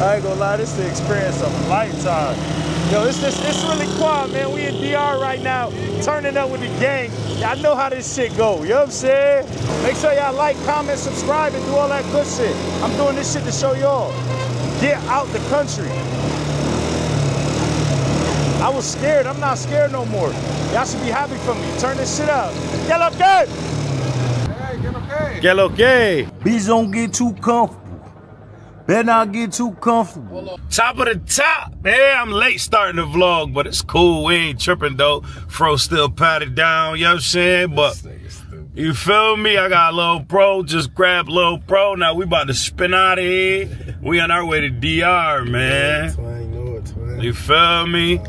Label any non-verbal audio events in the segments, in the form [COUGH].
I ain't gonna lie, this is the experience of a lifetime. Yo, it's just, it's really quiet, man. We in DR right now, turning up with the gang. Y'all know how this shit go, you know what I'm saying? Make sure y'all like, comment, subscribe, and do all that good shit. I'm doing this shit to show y'all. Get out the country. I was scared. I'm not scared no more. Y'all should be happy for me. Turn this shit up. Get up, good. Get okay. Bitch, don't get too comfortable. Better not get too comfortable. Top of the top. Yeah, I'm late starting the vlog, but it's cool. We ain't tripping though. Fro still patted down, you know what I'm saying? But you feel me? I got a little pro, just grab little pro. Now we about to spin out of here. We on our way to DR, man. You feel me?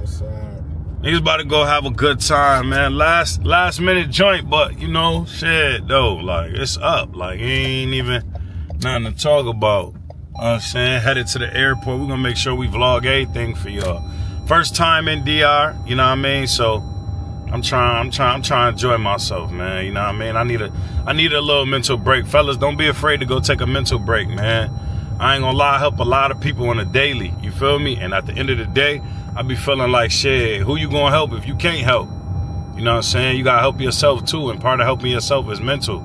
He's about to go have a good time, man. Last last minute joint, but you know, shit though, like it's up. Like ain't even nothing to talk about. You know what I'm saying? Headed to the airport. We're gonna make sure we vlog everything for y'all. First time in DR, you know what I mean? So I'm trying, I'm trying, I'm trying to enjoy myself, man. You know what I mean? I need a I need a little mental break. Fellas, don't be afraid to go take a mental break, man. I ain't gonna lie, I help a lot of people on a daily. You feel me? And at the end of the day, I be feeling like shit, who you gonna help if you can't help? You know what I'm saying? You gotta help yourself too, and part of helping yourself is mental.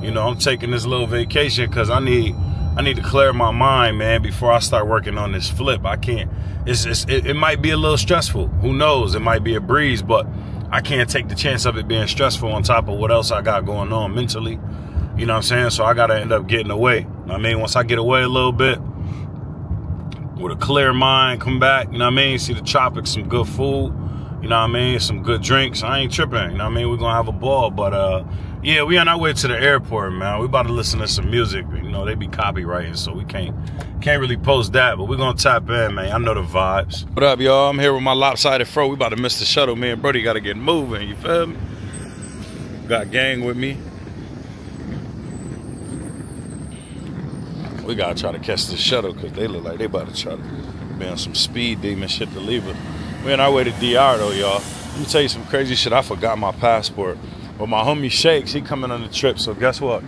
You know, I'm taking this little vacation because I need I need to clear my mind, man, before I start working on this flip. I can't. It's, it's it, it might be a little stressful. Who knows? It might be a breeze, but I can't take the chance of it being stressful on top of what else I got going on mentally. You know what I'm saying? So I gotta end up getting away. I mean, once I get away a little bit with a clear mind, come back. You know what I mean? See the tropics, some good food. You know what I mean? Some good drinks. I ain't tripping. You know what I mean? We're gonna have a ball. But uh yeah, we on our way to the airport, man. We about to listen to some music. You know, they be copyrighting, so we can't can't really post that, but we're gonna tap in, man. I know the vibes. What up, y'all? I'm here with my lopsided fro. We about to miss the shuttle. man. Brody gotta get moving, you feel me? Got gang with me. We gotta try to catch the shuttle because they look like they about to try to be on some speed demon shit to leave us. We on our way to DR though, y'all. Let me tell you some crazy shit. I forgot my passport. But my homie Shakes, he coming on the trip, so guess what?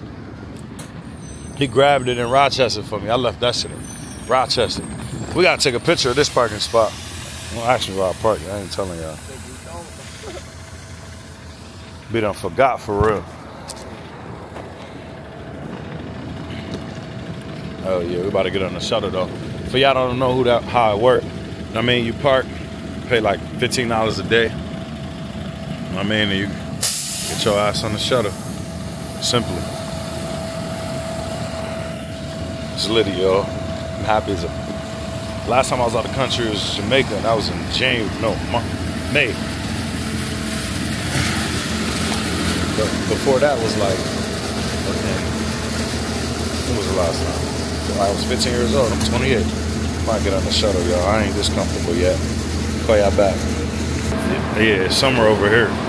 He grabbed it in Rochester for me. I left that shit in Rochester. We gotta take a picture of this parking spot. Well, actually, where I parked, I ain't telling y'all. Be done forgot for real. Oh yeah, we about to get on the shuttle though. For y'all don't know who that how it work. I mean, you park, pay like fifteen dollars a day. I mean, you get your ass on the shuttle. Simply. It's litty, y'all. I'm happy as a. Last time I was out of the country was Jamaica, and that was in January, no, May. But before that was like, okay, when was the last time? I was 15 years old. I'm 28. Might get on the shuttle, y'all. I ain't this comfortable yet. Call y'all back. Yeah, summer over here.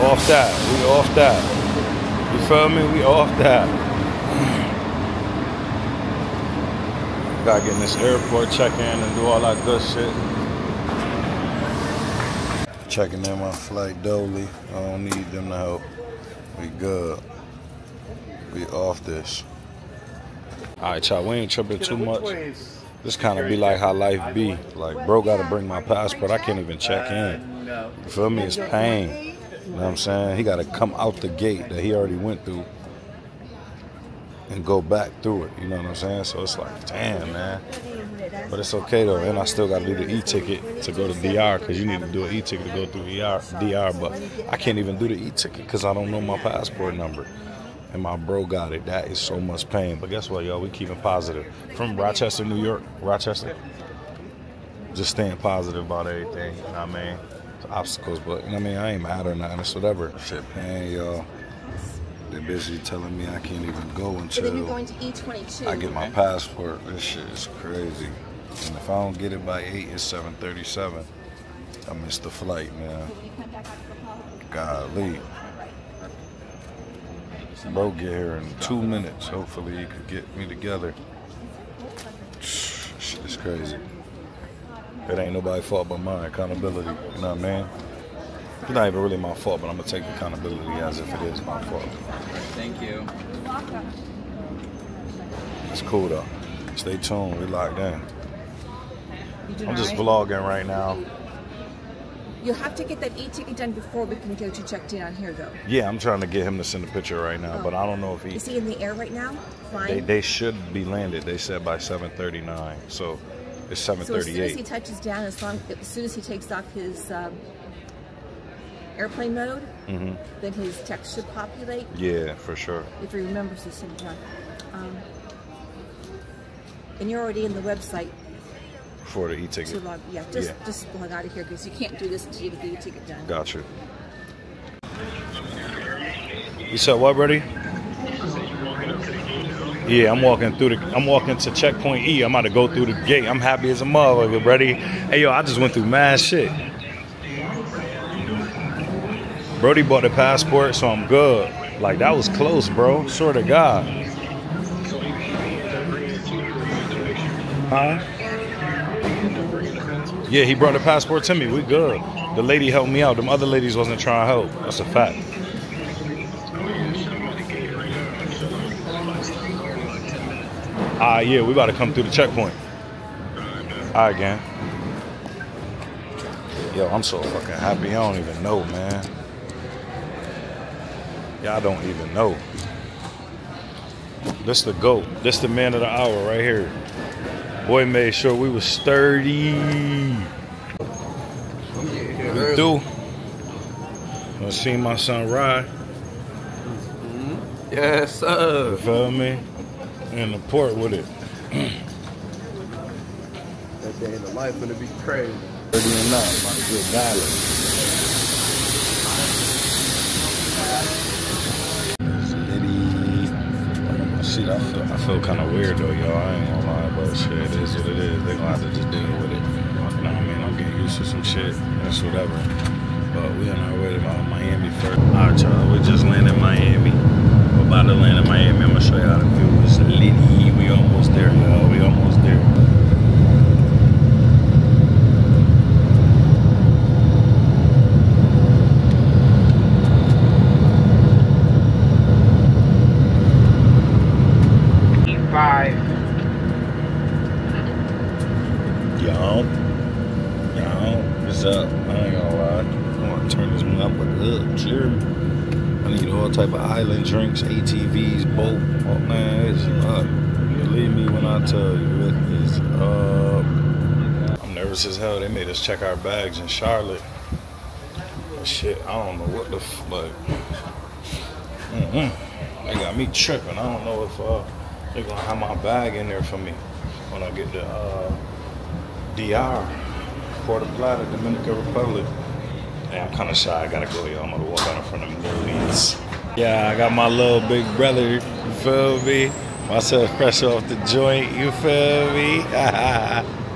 Off that. We off that. You feel me? We off that. Gotta get in this airport, check in, and do all that good shit. Checking in my flight dolly. I don't need them to help. We good. We off this. All right, y'all. We ain't tripping too much. This kind of be like how life be. Like, bro, got to bring my passport. I can't even check in. You feel me? It's pain. You know what I'm saying? He got to come out the gate that he already went through and go back through it. You know what I'm saying? So it's like, damn, man. But it's okay though, and I still got to do the e-ticket to go to DR because you need to do an e-ticket to go through DR. DR, but I can't even do the e-ticket because I don't know my passport number. And my bro got it. That is so much pain. But guess what, y'all? We keeping positive. From Rochester, New York, Rochester. Just staying positive about everything. You know what I mean? It's obstacles, but you know what I mean? I ain't mad or nothing. It's whatever. Shit, pain, y'all. They're busy telling me I can't even go until then you're going to E22. I get my passport. This shit is crazy. And if I don't get it by 8, it's 7.37. I missed the flight, man. Golly. Bro get here in two minutes. Hopefully he could get me together. Shit is crazy. It ain't nobody's fault but mine. Accountability. You know what I mean? It's not even really my fault, but I'm gonna take accountability as if it is my fault. Thank you. It's cool though. Stay tuned. We locked in. I'm just vlogging right now. You'll have to get that e-ticket done before we can get you checked in on here, though. Yeah, I'm trying to get him to send a picture right now, oh. but I don't know if he. Is he in the air right now? Flying? They, they should be landed. They said by 7:39. So it's so as soon as he touches down, as long as soon as he takes off his um, airplane mode, hmm then his text should populate Yeah, for sure. if he remembers send it down. Um, and you're already in the website For the e-ticket. Yeah, just Yeah. just log out of here because you can't do this until you get the e-ticket done. Gotcha. you. You said what, buddy? Yeah, I'm walking through the. I'm walking to checkpoint E. I'm about to go through the gate. I'm happy as a motherfucker, buddy. Hey yo, I just went through mad shit. Brody bought the passport, so I'm good. Like that was close, bro. Swear to God. Huh? Yeah, he brought the passport to me. We good. The lady helped me out. Them other ladies wasn't trying to help. That's a fact. Ah, yeah, we about to come through the checkpoint. All right, gang. Yo, I'm so fucking happy. I don't even know, man. Y'all don't even know. This the GOAT. This the man of the hour right here. Boy made sure we was sturdy. We do. I seen my son ride. Yes, You sir. feel me? In the port with it. That day in the life gonna be crazy. 30 and up, about to get valid. Shit, I feel, I feel kind of weird though, y'all. I ain't gonna lie, but shit, it is what it is. They gonna have to just deal with it. You know what I mean? I'm getting used to some shit. That's whatever. But we on our way to uh, Miami first. All right, y'all. We just landed in Miami. About in Miami. I'm gonna show y'all the view. It's litty. We almost there, y'all. We almost there. Five. Yo. Yo. What's up? I ain't gonna lie. I wanna turn this one up a up. Sure. I need all type of island drinks, ATVs, boat. Oh man, it's up. Believe me when I tell you it is up. I'm nervous as hell. They made us check our bags in Charlotte. But shit, I don't know what the f-. Mm-mm. They got me tripping. I don't know if uh, they're gonna have my bag in there for me when I get to uh, DR, Puerto Plata, Dominican Republic. Hey, I'm kind of shy. I gotta go, y'all. I'm gonna walk out in front of millions. Yeah, I got my little big brother. You feel me? Myself fresh off the joint. You feel me? [LAUGHS]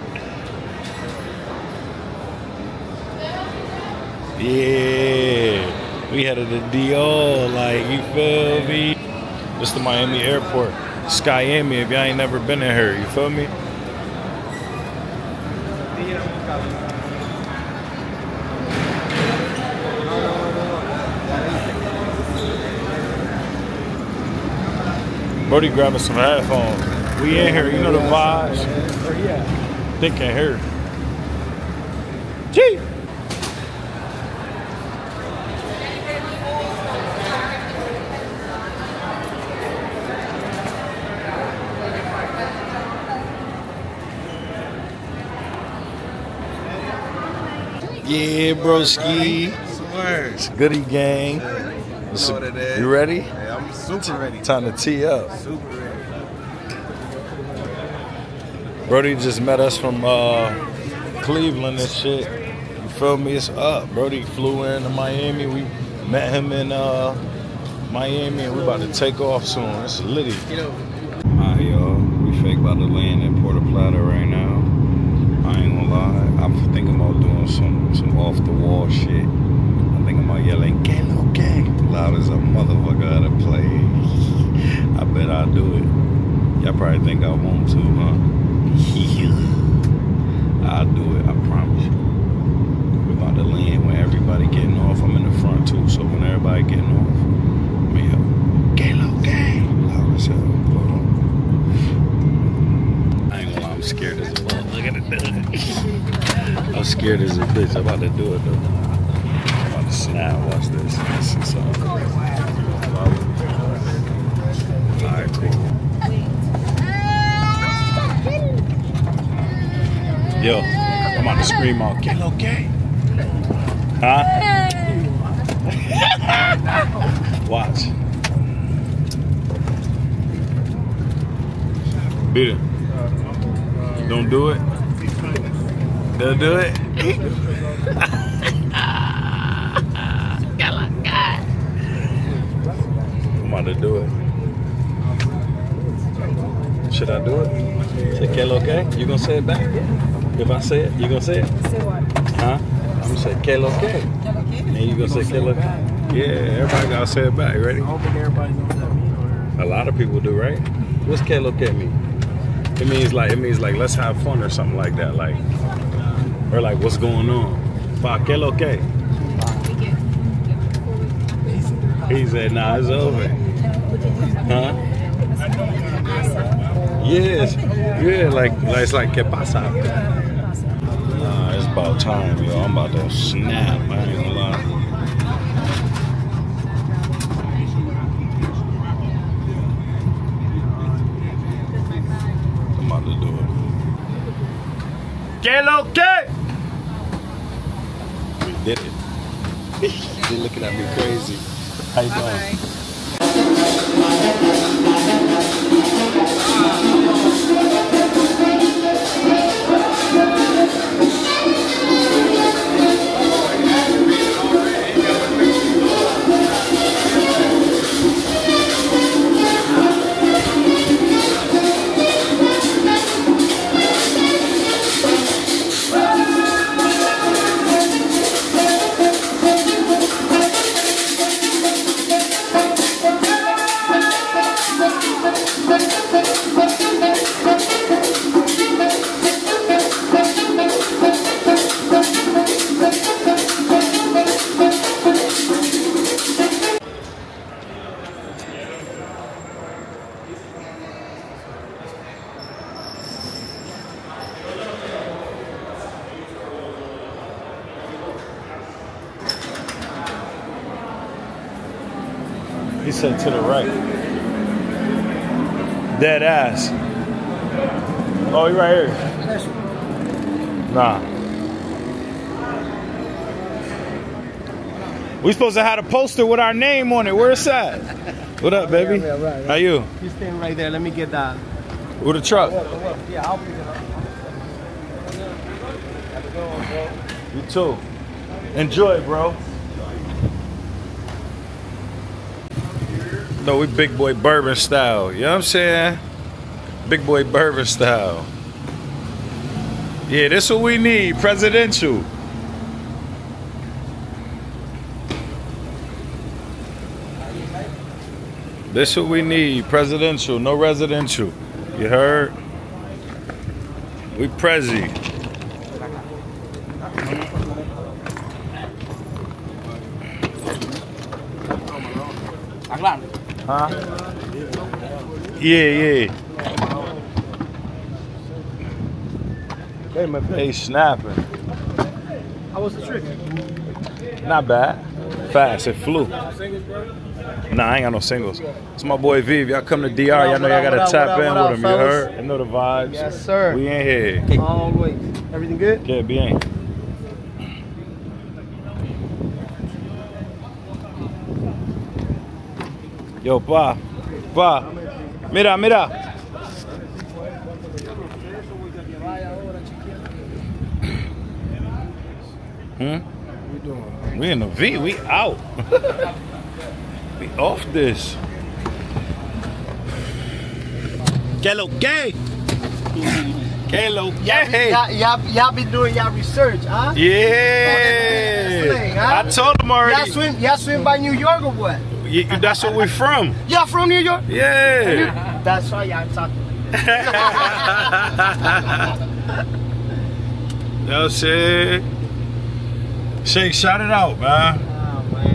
yeah, we headed to DR. Like you feel me? This the Miami Airport, Skyami. If y'all ain't never been in here, you feel me? Brody grabbing some headphones. We in here, you know the vibes. Think in here. Yeah, broski. It's Goody gang. It's know what it is. You ready? Hey, I'm super ready. Time to tee up. Super ready. Brody just met us from uh, Cleveland and shit. You feel me? It's up. Brody flew into Miami. We met him in uh, Miami and we about to take off soon. It's litty. You Alright, y'all. We fake about to land in Puerto Plata right now. I ain't gonna lie. I'm thinking about doing some some off the wall shit. I'm thinking about yelling "Gang, no gang" loud as a motherfucker out of play. I bet I'll do it. Y'all probably think I won't too, huh? I'll do it. I promise you. We about to land when everybody getting off. scared as a bitch. I'm about to do it though. I'm about to snap. Watch this. This is something. Alright, cool. Yo, I'm about to scream out, get okay. Huh? [LAUGHS] Watch. Beat it. Don't do it. Don't do it. I'm about to do it. Should I do it? Say que lo? You gonna say it back? If I say it, you gonna say it? Say what? Huh? I'm gonna say que lo que? And you gonna say que lo que? Yeah, everybody gotta say it back. Ready? I don't think everybody knows what that means. A lot of people do, right? What's que lo que mean? It means like it means like let's have fun or something like that, like or like what's going on. Pa que lo que? He said, nah, it's over. Huh? Yes. Yeah, like, like it's like que pasa? Nah, it's about time, yo. I'm about to snap. I ain't gonna lie. I'm about to do it. Que lo que? We did it. [LAUGHS] They're looking at me crazy. How you doing? Ass. Oh, he right here. Nah. We supposed to have a poster with our name on it. Where's that? What up, baby? Yeah, yeah, right, How you? You stand right there. Let me get that. With a truck. Yeah, I'll pick it up. You too. Enjoy, bro. No, we big boy bourbon style. You know what I'm saying? Big boy bourbon style. Yeah, this what we need. Presidential. This what we need. Presidential, no residential. You heard? We prezi. Huh? Yeah, yeah. Hey, my They snapping. How was the trick? Not bad. Fast. It flew. Nah, I ain't got no singles. It's my boy Viv. Y'all come to DR. Y'all know y'all gotta up, tap up, in up, with him. You heard? You know the vibes. Yes, sir. We in here. Always. Everything good? Que bien. Yo, pa. Pa. Mira, mira. Hmm? We in the V. We out. [LAUGHS] we off this. Que lo que? Que lo que? Y'all, y'all, y'all been doing y'all research, huh? Yeah. huh? I told him Y'all already. swim, y'all swim by New York or what? Y- That's where we from. [LAUGHS] Y'all from New York? Yeah. That's why y'all talking. [LAUGHS] you know what I'm saying? Shake, shout it out, man. Oh, man.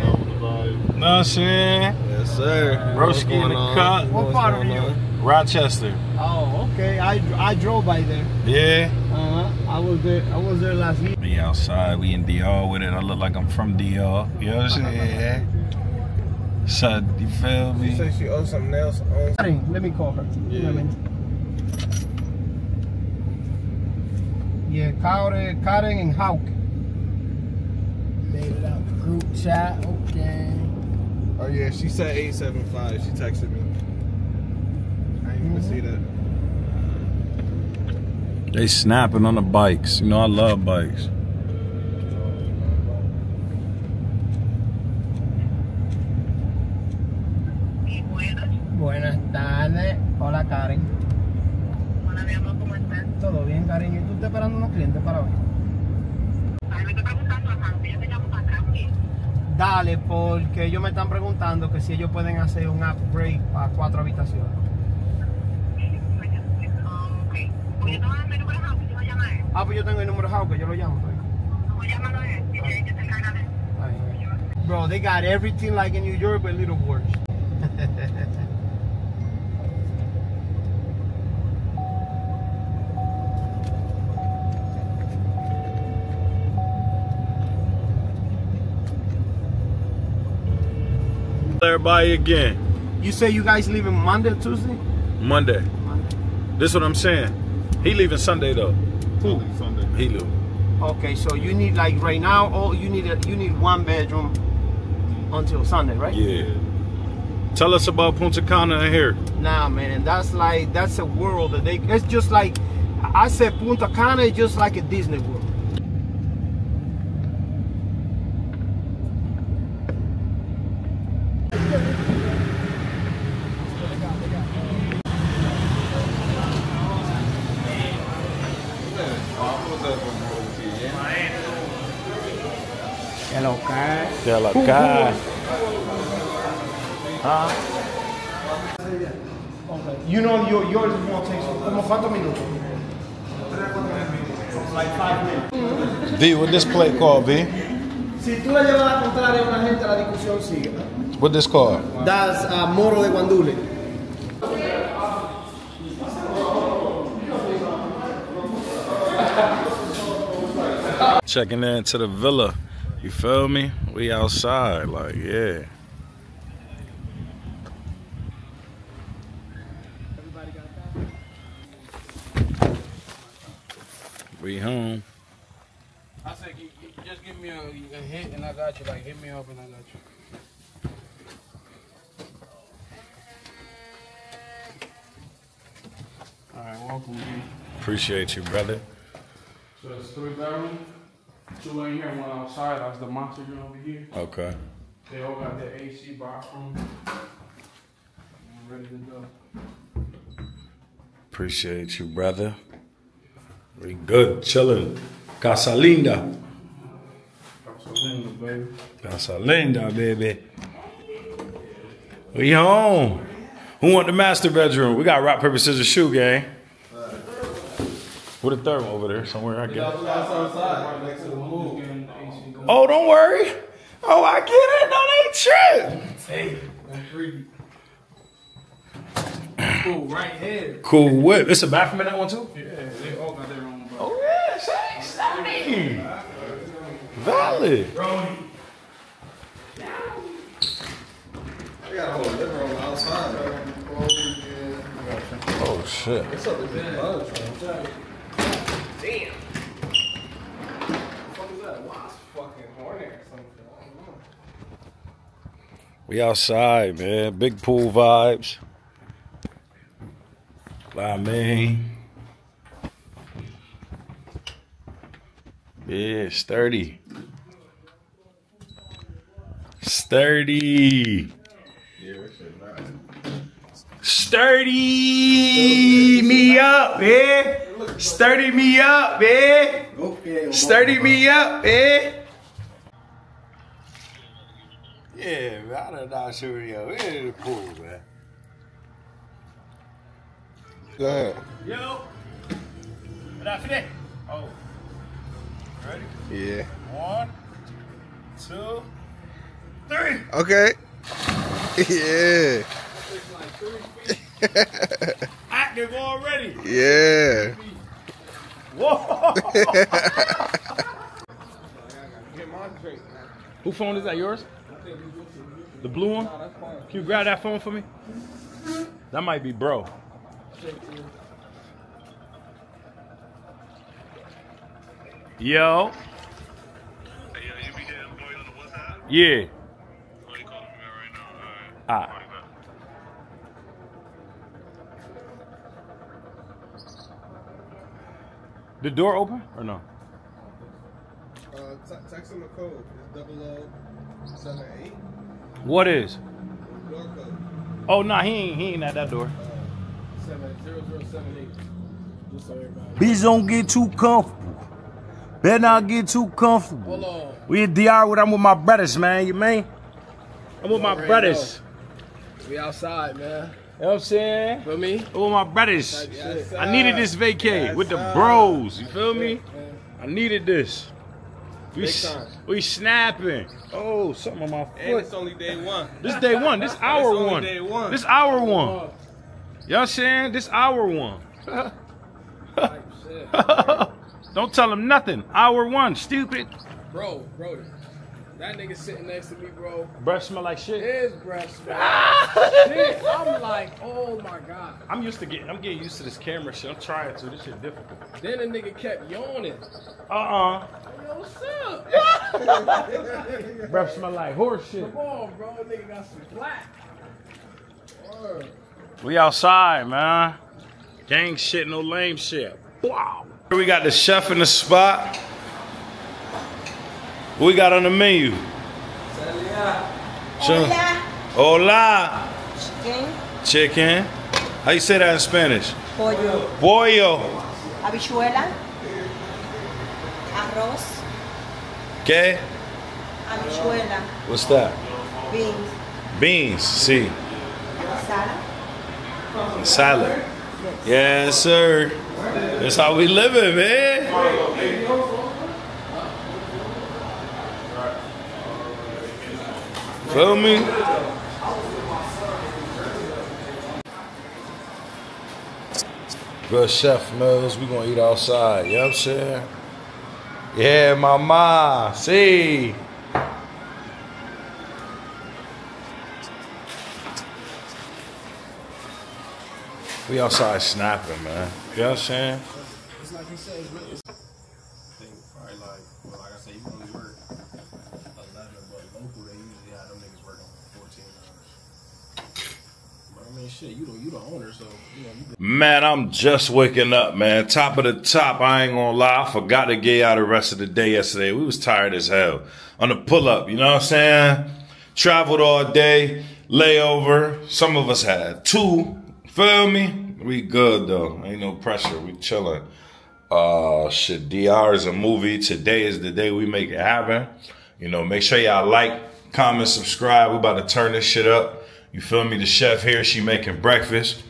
Know what I'm saying? Yes, sir. Broski in the cut. What part of New York? Rochester. Oh, okay. I, I drove by there. Yeah. Uh huh. I was there. I was there last week. Yeah, We outside, we in DR with it. I look like I'm from DR. You know what I'm saying? [LAUGHS] So, you feel me? Say she owes something else. Owns Karen, let me call her. Yeah. Wait a minute. Yeah, Karen, Karen and Hauck. Made it out the group chat. Okay. Oh yeah, she said 875. She texted me. I didn't even mm-hmm. see that. They snapping on the bikes. You know, I love bikes. Buenas tardes. Hola, Karen. Hola, mi amor, ¿cómo estás? Todo bien, Karen. ¿Y tú estás esperando unos clientes para hoy? Dale, porque ellos me están preguntando que si ellos pueden hacer un upgrade para cuatro habitaciones. Ah. Pues yo número, a él. Ah, pues tengo el número de lo llamo. pues. Voy a llamarlo a él, y que que se encarga de él. Ay, Bro, they got everything like in New York, but a little worse. Everybody again. You say you guys leaving Monday, Tuesday? Monday. This what I'm saying. He leaving Sunday though. Who? Sunday. He leaving. Okay, so you need like right now, all you need a, you need one bedroom until Sunday, right? Yeah. Tell us about Punta Cana in here. Nah, man, that's like that's a world that they. It's just like I said, Punta Cana is just like a Disney World. Hello, guys. Tell a guy. You know your yours is gonna take como cuántos minutos? Like five minutes. V, what this plate called, V? Si tú le llevas la contraria a una gente, la discusión sigue. What this called? Das a Moro de Guandule. Checking in to the villa. You feel me? We outside, like, yeah. We home. I said, you, you just give me a, a hit and I got you. Like, hit me up and I got you. All right, welcome. Appreciate you, brother. So it's three bedroom, two in here, one outside. That's the monster unit over here. Okay. They all got their AC bathroom. I'm ready to go. Appreciate you, brother. We good, chilling. Casa linda. So then, baby. Casa linda, baby. We home. Who want the master bedroom? We got rock, paper, scissors, shoe gang. What a third one over there somewhere, I guess. That's outside, next to the pool. Getting the AC going. Oh, don't worry. Oh, I get it. No, they trip. Hey, that's freaky. Cool, right here. Cool whip. It's a bathroom in that one too? Yeah, they all got their own. Bro. Oh, yeah. Say, stunning. Valid. I got a whole living room outside. Oh, shit. What's up with big bugs, man? Damn. What is that? Wasp fucking hornet or something? I don't know. We outside, man. Big pool vibes. I mean, yeah, sturdy. Sturdy. Sturdy me up, eh? Sturdy me up, eh? Sturdy me up, eh? Yeah, man, I done not sure yo. We in the pool, man. Go ahead. Yo. What up, today? Oh. Ready? Yeah. One, two, three. Okay. [LAUGHS] Yeah. Active already. Yeah. [LAUGHS] Who phone is that? Yours? The blue one? Can you grab that phone for me? That might be bro. Yo. Yeah. Ah. The door open or no? Uh, text him the code. It's double O seven eight. What is? Door code. Oh no, he ain't he ain't at that door. Seven zero zero seven eight. Just so everybody. Bitch don't get too comfortable. Better not get too comfortable. Hold on. We in DR with I'm with my brothers, man. You mean? I'm with my Already brothers. We outside, man. You know what I'm saying? Feel me? I'm with my brothers. Yes, I needed this vacay Yes, with the bros. You feel me? I needed this. We, we snapping. Oh, something on my And it's only day one. This day one. This [LAUGHS] our only one. day one. This hour one. Y'all saying? This hour one. [LAUGHS] Don't tell him nothing. Hour one, stupid. Bro, bro. That nigga sitting next to me, bro. Breath smell like shit. His breath smell. shit. I'm like, oh my god. I'm used to getting. I'm getting used to this camera shit. I'm trying to. This shit difficult. Then the nigga kept yawning. Uh Yo, what's up? uh [LAUGHS] Breath smell like horse shit. Come on, bro. Nigga got some black. Word. We outside, man. Gang shit, no lame shit. Wow. We got the chef in the spot. What we got on the menu? Sure. Hola. Chicken, Chicken. How you say that in Spanish? pollo, Pollo. habichuela, arroz, ¿Qué? habichuela, What's that? beans, Beans. See. salad. Salad. Yes, sir. That's how we living, man. Feel me? Good chef knows we gonna eat outside. You know what I'm saying? Yeah, mama. See. We outside snapping, man. You know what I'm saying? It's like he said, it's really. It's think probably like, well, like I said, you can only work 11, but local, they usually have them niggas working 14 hours. But I mean, shit, you the, you the Man, I'm just waking up, man. Top of the top, I ain't gonna lie. I forgot to get out the rest of the day yesterday. We was tired as hell. On the pull up, you know what I'm saying? Traveled all day, layover. Some of us had two. Feel me? We good though. Ain't no pressure. We chilling. Uh shit, DR is a movie. Today is the day we make it happen. You know, make sure y'all like, comment, subscribe. We about to turn this shit up. You feel me? The chef here, she making breakfast.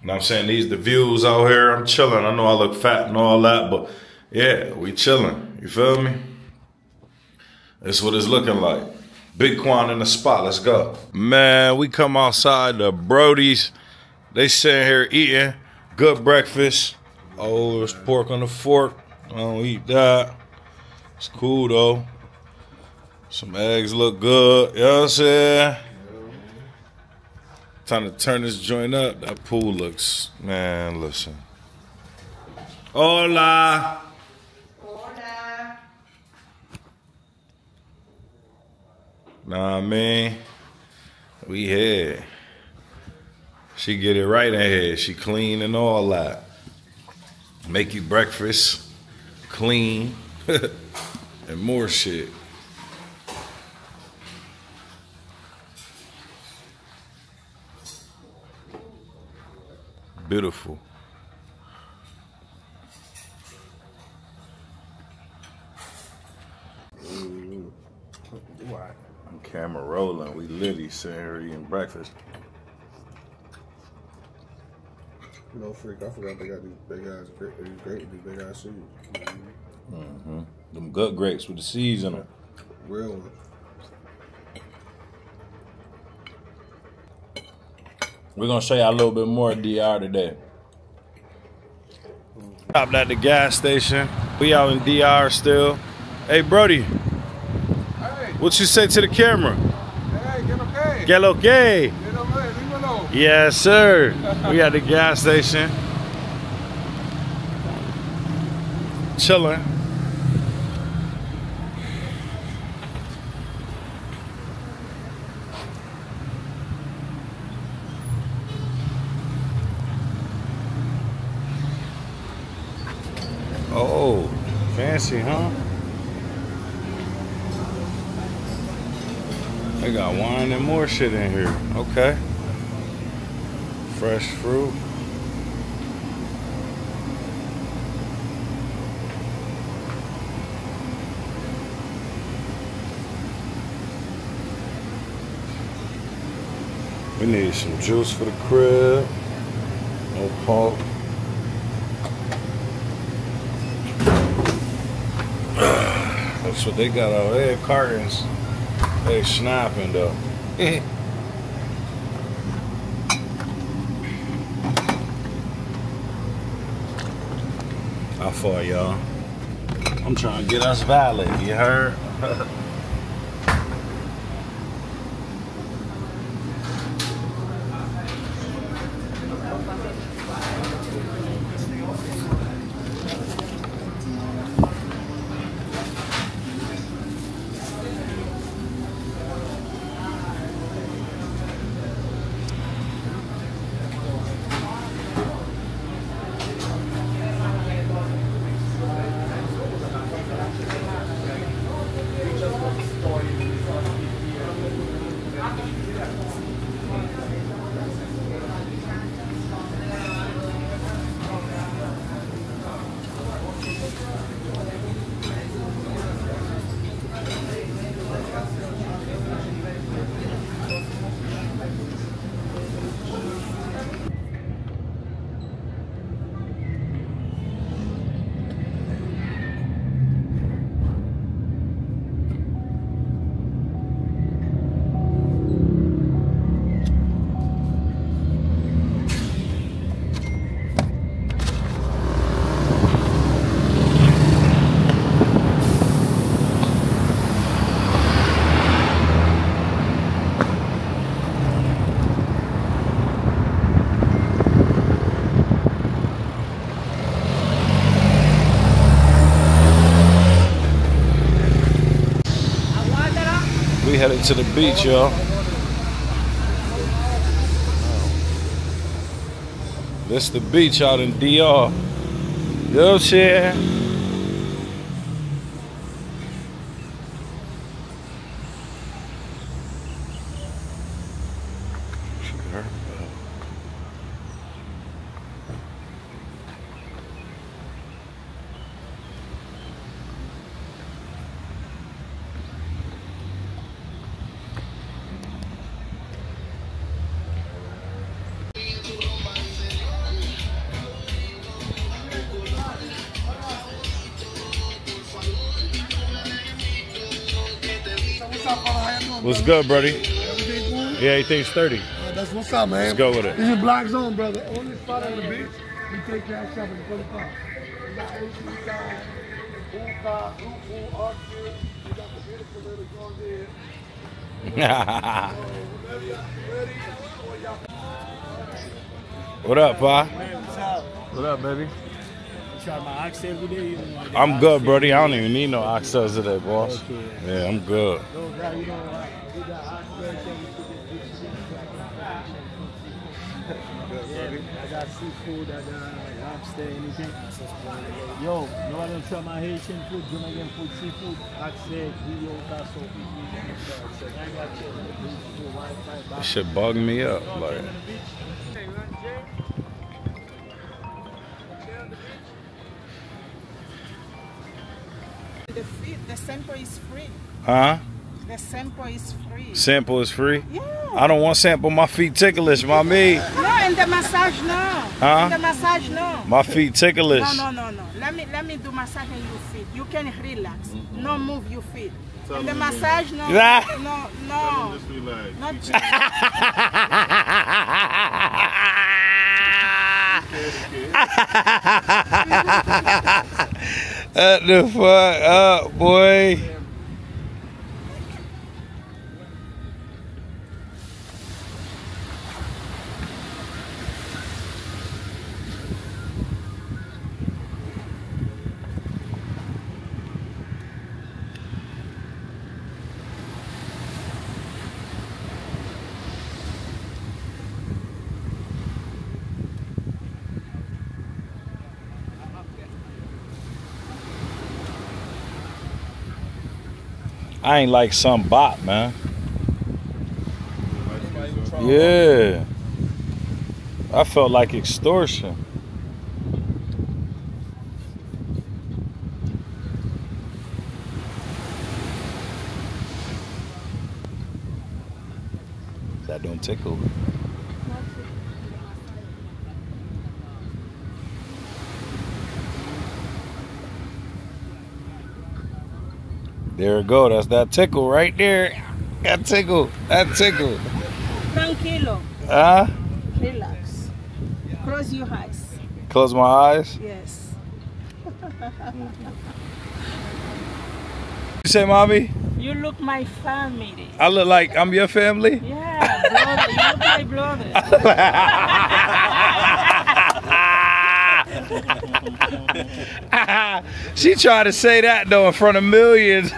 You know what I'm saying? These the views out here. I'm chilling. I know I look fat and all that, but yeah, we chilling. You feel me? That's what it's looking like. Big Quan in the spot. Let's go. Man, we come outside the Brody's. They sitting here eating good breakfast. Oh, there's pork on the fork. I don't eat that. It's cool though. Some eggs look good. You know what I'm saying? Time to turn this joint up. That pool looks, man, listen. Hola. Hola. Nah, man. We here. She get it right in here. She clean and all that. Make you breakfast, clean, [LAUGHS] and more shit. Beautiful. Camera rolling. We literally sitting here eating breakfast. No freak. I forgot they got these big ass great. These great. These big ass shoes. Mm-hmm. Them gut grapes with the seeds in them. Real one. We're gonna show y'all a little bit more of DR today. Stopped at the gas station. We out in DR still. Hey Brody, Hey. What you say to the camera? Hey, get okay. Que lo que? Get over there, leave alone. Yes, sir. We at the gas station. [LAUGHS] Chilling. Oh, fancy, huh? They got wine and more shit in here. Okay. Fresh fruit. We need some juice for the crib. No pulp. That's what they got out there. Cartons. They snapping though. [LAUGHS] How far, y'all? I'm trying to get us valid. You heard? [LAUGHS] headed to the beach, y'all. This the beach out in DR. You know good, buddy? Yeah, everything's 30. That's what's up, man. Let's go with it. This is Black Zone, brother. Only spot on the beach. We take cash shopping for the. We got AC car, pool car, blue. We got the beautiful little [LAUGHS] John Deere. Whenever y'all ready, or y'all what up, Pa? What up, baby? Try my ox every day. Like I'm good, Brody. I don't even need no oxtails today, boss. Okay. Yeah, I'm good. No, God, you know, we got ox everything. We put it- Yeah, I got seafood, I got lobster, anything. Yo, you want to try my Haitian food, Jamaican food, seafood, oxhead, Rio, castle, I got you. Beautiful Wi-Fi, This shit bug me up. Like, The sample is free. huh? The sample is free. Sample is free? Yeah. I don't want sample. My feet ticklish, my me. No, and the massage no. Huh? The massage no. My feet ticklish. No, no, no, no. Let me let me do massage in your feet. You can relax. No move your feet. and the massage no. Yeah. No, no. Just relax. Not [LAUGHS] [LAUGHS] What the fuck up, boy? I ain't like some bot, man. Yeah. I felt like extortion. That don't tickle. There it go. That's that tickle right there. That tickle. That tickle. Tranquilo. Huh? Relax. Close your eyes. Close my eyes. Yes. [LAUGHS] You say, mommy? you look my family. I look like I'm your family? Yeah, brother. You look my brother. [LAUGHS] [LAUGHS] [LAUGHS] she tried to say that though in front of millions.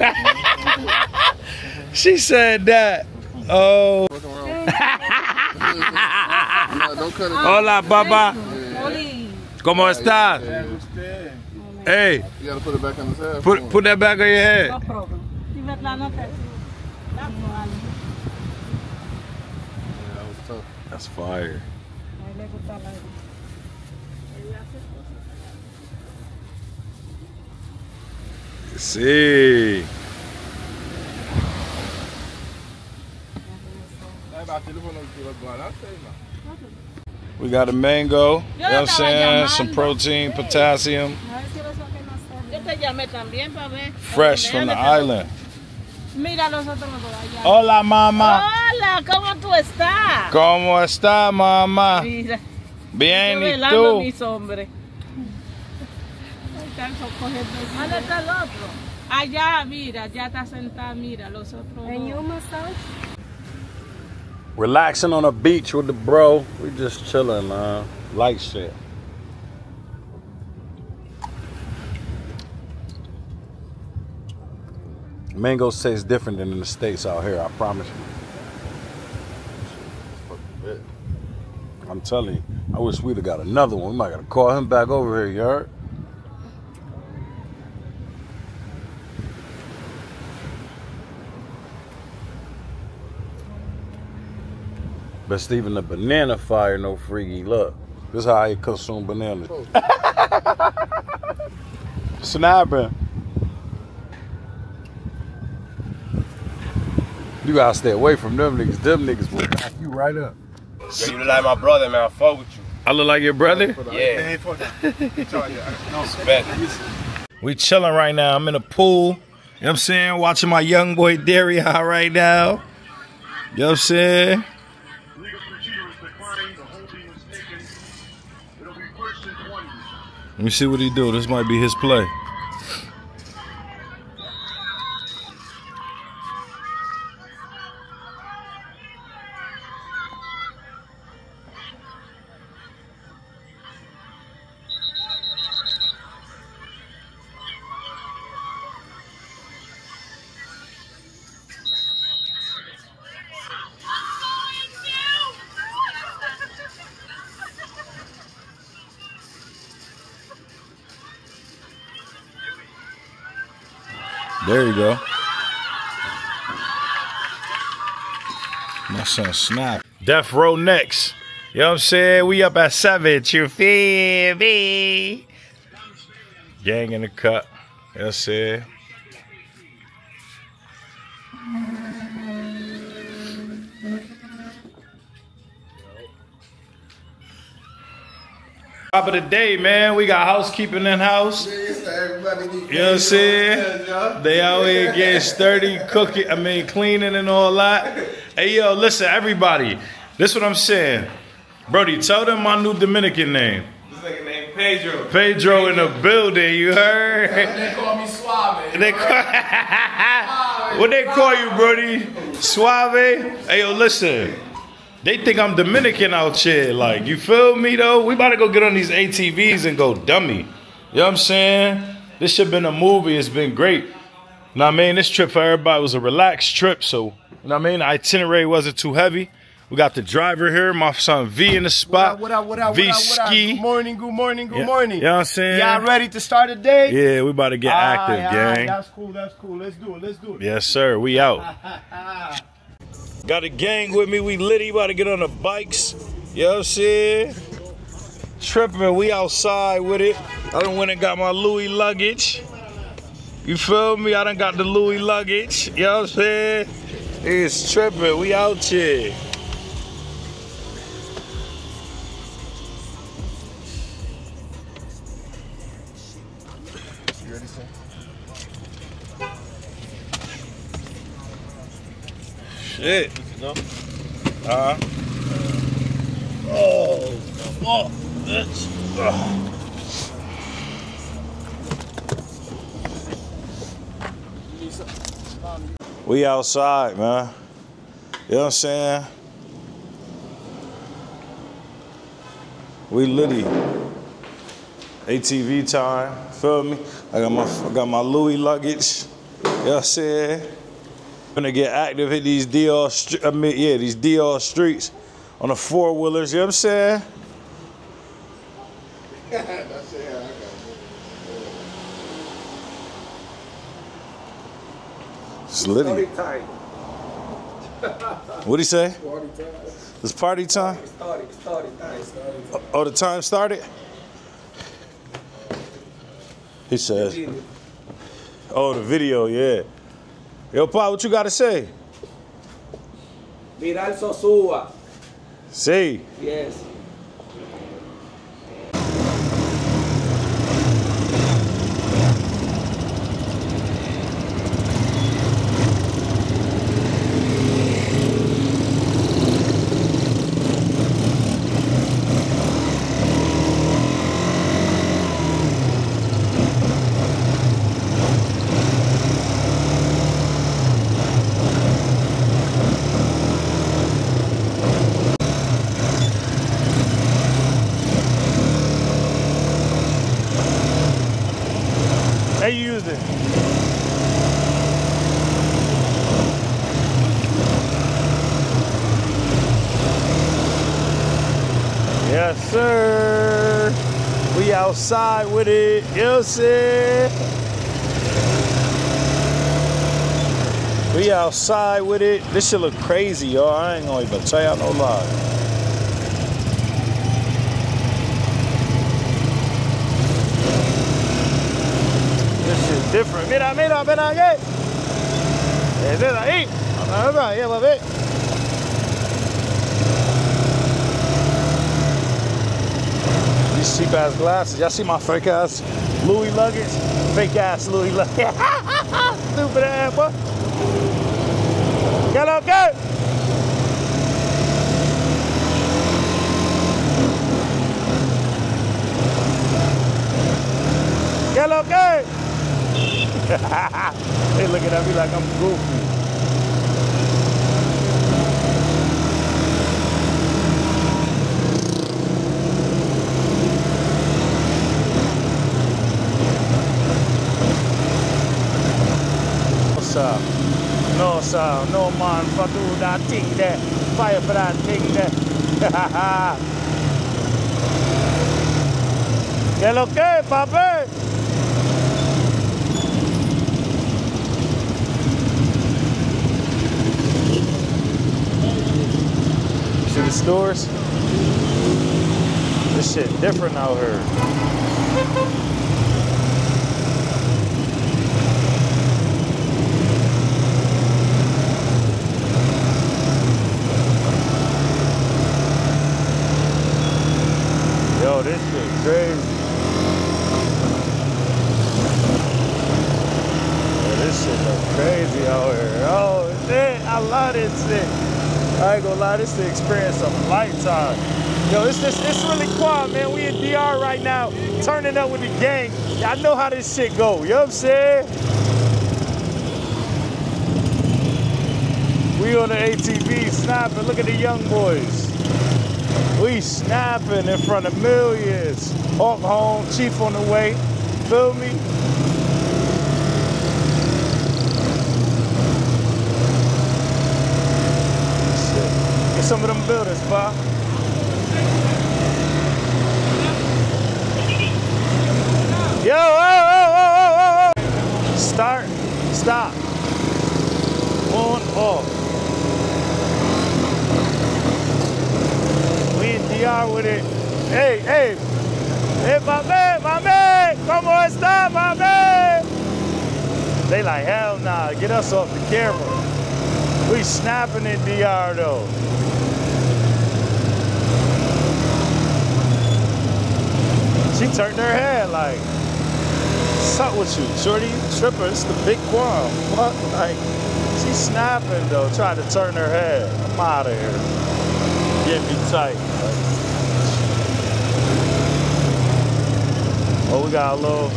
[LAUGHS] she said that. Oh. [LAUGHS] Hola, papá. ¿Cómo estás? Hey, You gotta put it back on his head. put put that back on your head. No problem. You bet la nota. No problem. That was tough. That's fire. A él le gusta la- See. We got a mango, you know what I'm saying? Some protein, potassium, Yo te llamé también para ver. fresh from the island. Mira los otros dos allá. Hola, mama. Hola, ¿cómo tú estás? ¿Cómo está, mamá? Mira, Bien, yo ¿y a tú? mis hombres. ¿Dónde está el otro? Allá, mira, ya está sentada, mira, los otros dos. Relaxing on a beach with the bro. We just chilling, man. Light shit. Mango taste different than in the States out here, I promise you. I'm telling you, I wish we'd have got another one. We might gotta call him back over here, you heard? But Stephen, the banana fire, no freaky look. This is how I consume bananas. [LAUGHS] Snapping. You gotta stay away from them niggas. Them niggas will back you right up. Yo, you look like my brother, man. I fuck with you. I look like your brother? Yeah. [LAUGHS] We chilling right now. I'm in a pool. You know what I'm saying? Watching my young boy Daria right now. You know what I'm saying? Let me see what he do. This might be his play. There you go. My son snap. Death row next. You know what I'm saying? We up at seven. You feel me? Gang in the cut. That's it. Top of the day, man. We got housekeeping in house. You know what I'm saying? They out here getting sturdy, cooking, I mean, cleaning and all that. Hey, yo, listen, everybody. This what I'm saying. Brody, tell them my new Dominican name. This nigga named Pedro. Pedro in the building, you heard? They call me Suave. They call, [LAUGHS] what they call you, Brody? Suave? Hey, yo, listen. They think I'm Dominican out here. Like, you feel me, though? We about to go get on these ATVs and go dummy. You know what I'm saying? This should have been a movie. It's been great. Know what I mean? This trip for everybody was a relaxed trip. So, you know what I mean? The itinerary wasn't too heavy. We got the driver here, my son V in the spot. What up, what up, what v up, what up? Ski. Good morning, good morning, good Yeah, morning. You know what I'm saying? Y'all ready to start the day? Yeah, we about to get active, Aye, aye, gang. That's cool, that's cool. Let's do it, let's do it. Yes, sir. We out. [LAUGHS] Got a gang with me. We litty. About to get on the bikes. You know what I'm saying? Tripping. We outside with it. I done went and got my Louis luggage. You feel me? I done got the Louis luggage. You know what I'm saying? It's tripping. We out here. Shit. Uh huh. Oh, fuck, bitch. Ugh. We outside, man. You know what I'm saying? We litty. ATV time. Feel me? I got my I got my Louis luggage. You know what I'm saying? Gonna get active hit these DR I mean, yeah, these DR streets on the four wheelers, you know what I'm saying? That's it, yeah, I got it. It's litty. time. What'd he say? Party time. It's party time? Started, started time. Started. Oh, the time started? He says. Oh, the video, yeah. Yo, Pa, what you gotta say? Viral Sosúa. Say. Yes. How you use it? Yes, sir. We outside with it. Know what We outside with it. This shit look crazy, y'all. I ain't gonna even tell y'all no lie. Different. Mira, mira, ven aquí. Ese de ahí. Vamos a ver, ver. These cheap ass glasses. Y'all see my fake ass Louis luggage? Fake ass Louis luggage. [LAUGHS] Stupid ass, boy. Get up, go. Get up, go. [LAUGHS] they looking at me like I'm goofy. Up? No, sir. No, man. Fuck all that thing there. Fire for that thing there. ¿Qué lo que, papi? See the stores? This shit different out here. Yo, this shit crazy. Yo, this shit look crazy out here. Oh, shit, I love this shit. I ain't gonna lie, this is the experience of a lifetime. Yo, it's just, it's really quiet, man. We in DR right now, turning up with the gang. I know how this shit go. You know what I'm saying? We on the ATV snapping. Look at the young boys. We snapping in front of millions. Hawk home, chief on the way. Feel me? Shit. some of them buildings, Bob. Yo, oh, oh, oh, oh, oh, oh. Start, stop. On, off. We in DR with it. Hey, hey. Hey, my man, my man. Come on, stop, my man. They like, hell nah, get us off the camera. We snapping in DR though. She turned her head like, what's up with you? Shorty, tripping, it's the big Quan. What? Like, she's snapping though, trying to turn her head. I'm out of here. Get me tight. Oh, we got a little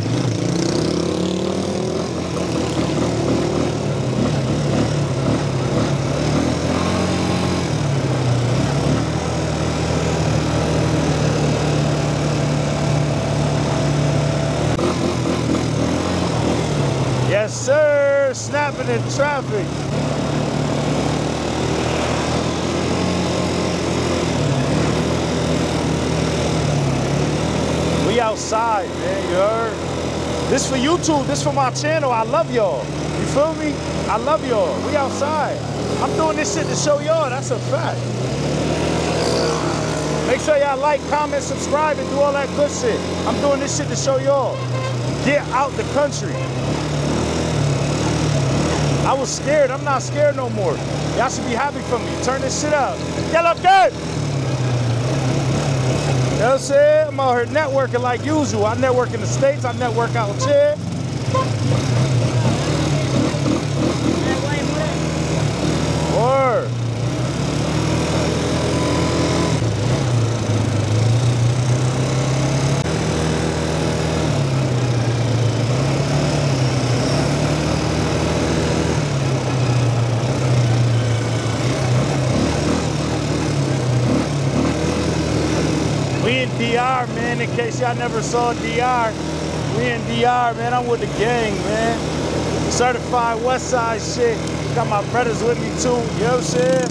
Yes, sir. In traffic. We outside, man. You heard? This for YouTube. This for my channel. I love y'all. You feel me? I love y'all. We outside. I'm doing this shit to show y'all. That's a fact. Make sure y'all like, comment, subscribe, and do all that good shit. I'm doing this shit to show y'all. Get out the country. I was scared. I'm not scared no more. Y'all should be happy for me. Turn this shit up. Yellow good. You know what I'm saying? I'm out here networking like usual. I network in the States. I network out here. Word. We in DR, man, in case y'all never saw DR. We in DR, man. I'm with the gang, man. Certified West Side shit. Got my brothers with me too. You know what I'm saying?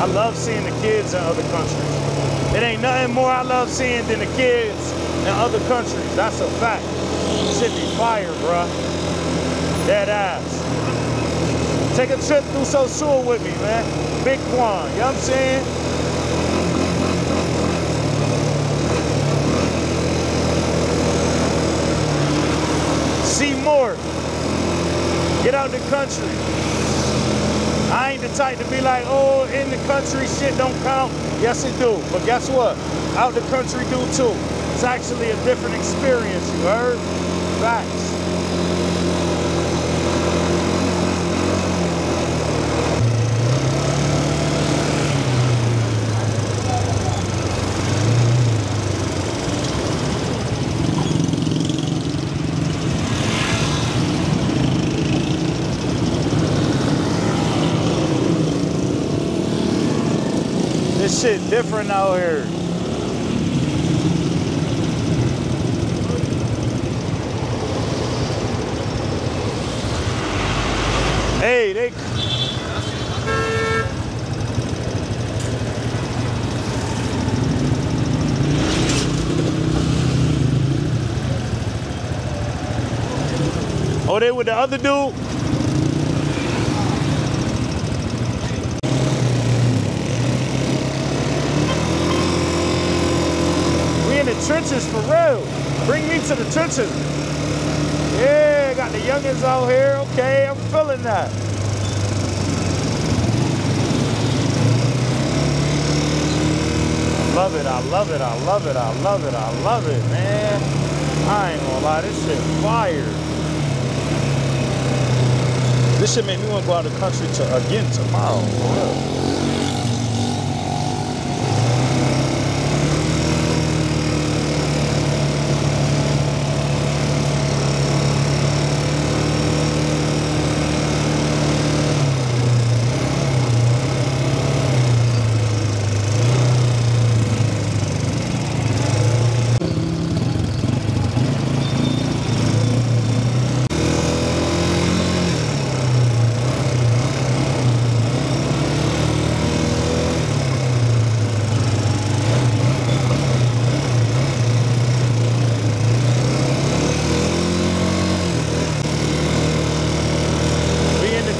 I love seeing the kids in other countries. It ain't nothing more I love seeing than the kids in other countries. That's a fact. Be fire, bruh. Dead ass. Take a trip through Sosúa with me, man. Big Quan, you know what I'm saying? See more. Get out the country. I ain't the type to be like, oh, in the country shit don't count. Yes, it do. But guess what? Out the country do too. It's actually a different experience, you heard? This shit different out here. Hey, they. Oh, they with the other dude? We in the trenches for real. Bring me to the trenches. Yeah, got the youngins out here. Okay, I'm feeling that. Love it, I love it, I love it, I love it, I love it, man. I ain't gonna lie, this shit fire. This shit made me want to go out of the country to again tomorrow. for real.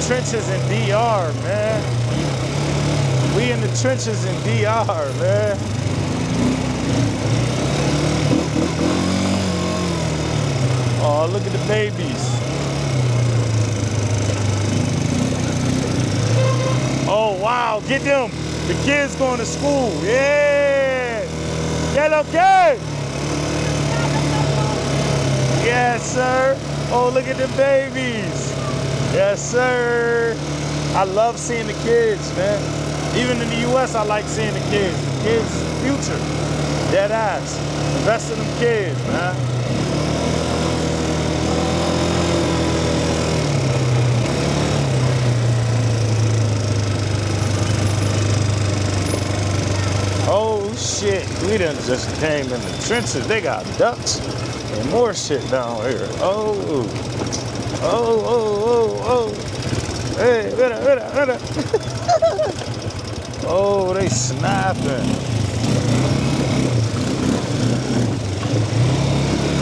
trenches in DR, man. We the in DR, man. Oh, look at the babies. Oh, wow, get them. The kids going to school. Yeah. Yellow kid. Yes, sir. Oh, look at the babies. Yes, sir. I love seeing the kids, man. Even in the U.S., I like seeing the kids. The kids, future. Dead ass. Invest in them kids, man. Oh shit, we done just came in the trenches. They got ducks and more shit down here. Oh, oh, oh, oh, oh. Hey, mira, mira, mira. Oh, they snapping.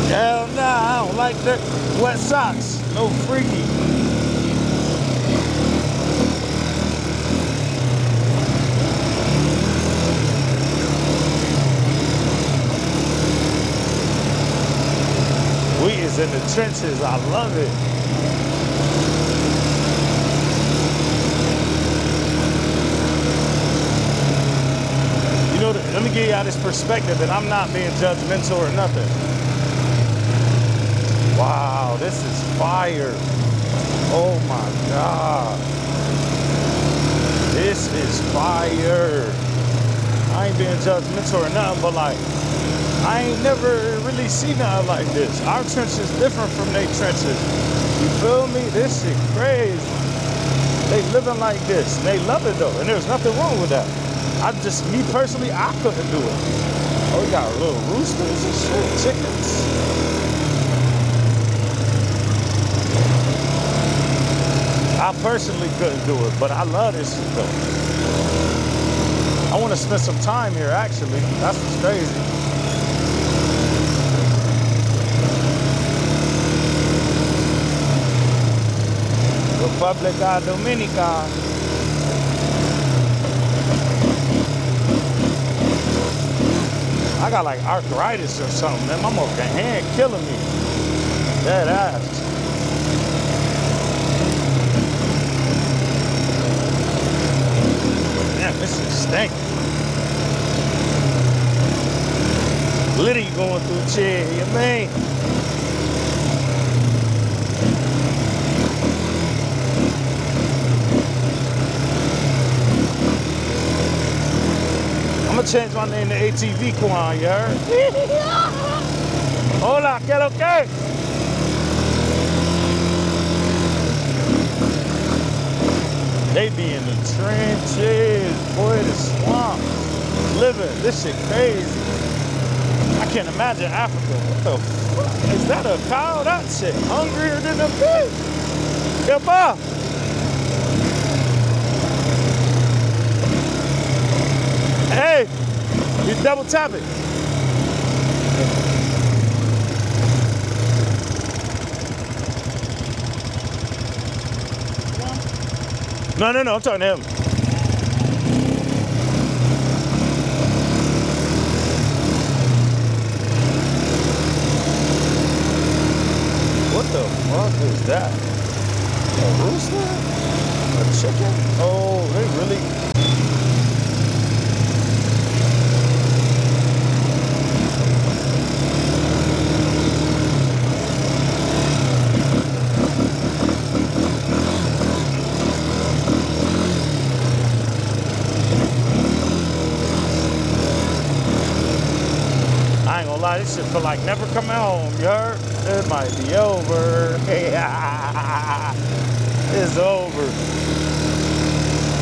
Hell nah, I don't like that. Wet socks, no freaky. We is in the trenches. I love it. You give y'all this perspective, and I'm not being judgmental or nothing. Wow, this is fire. Oh my God. This is fire. I ain't being judgmental or nothing, but like, I ain't never really seen nothing like this. Our trench is different from their trenches. You feel me? This shit crazy. They living like this. And they love it though. And there's nothing wrong with that. I just, me personally, I couldn't do it. Oh, you got little roosters and shit, chickens. I personally couldn't do it, but I love this shit though. I want to spend some time here actually. That's what's crazy. Republica Dominica. I got like arthritis or something, man. My motherfucking hand killing me. Dead ass. Man, this is stinking. Liddy going through chair, you mean? Change my name to ATV Quan, you heard? [LAUGHS] Hola, ¿qué lo que? They be in the trenches, boy, the swamp, living. This shit crazy. I can't imagine Africa. What the fuck? Is that a cow? That shit hungrier than a pig. Yabba. Hey, you double tap it. No, no, no, I'm talking to him. What the fuck is that? A rooster? A chicken? Oh, they really. I ain't feel like never coming home, you heard? It might be over. [LAUGHS] it's over.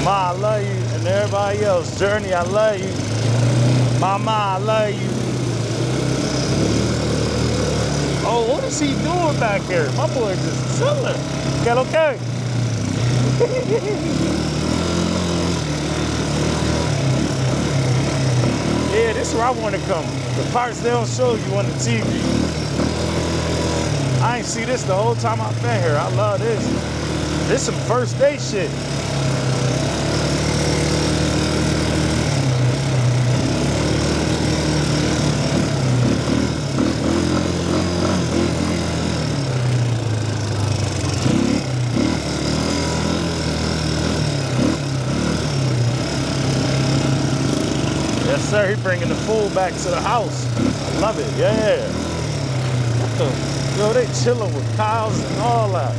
Ma, I love you. And everybody else. Journey, I love you. Mama, I love you. Oh, what is he doing back here? My boy just chilling. Get okay. [LAUGHS] Yeah, this is where I want to come. The parts they don't show you on the TV. I ain't see this the whole time I've been here. I love this. This some first day shit. Sir. He bringing the food back to the house. I love it. Yeah. What the? Yo, they chilling with cows and all that.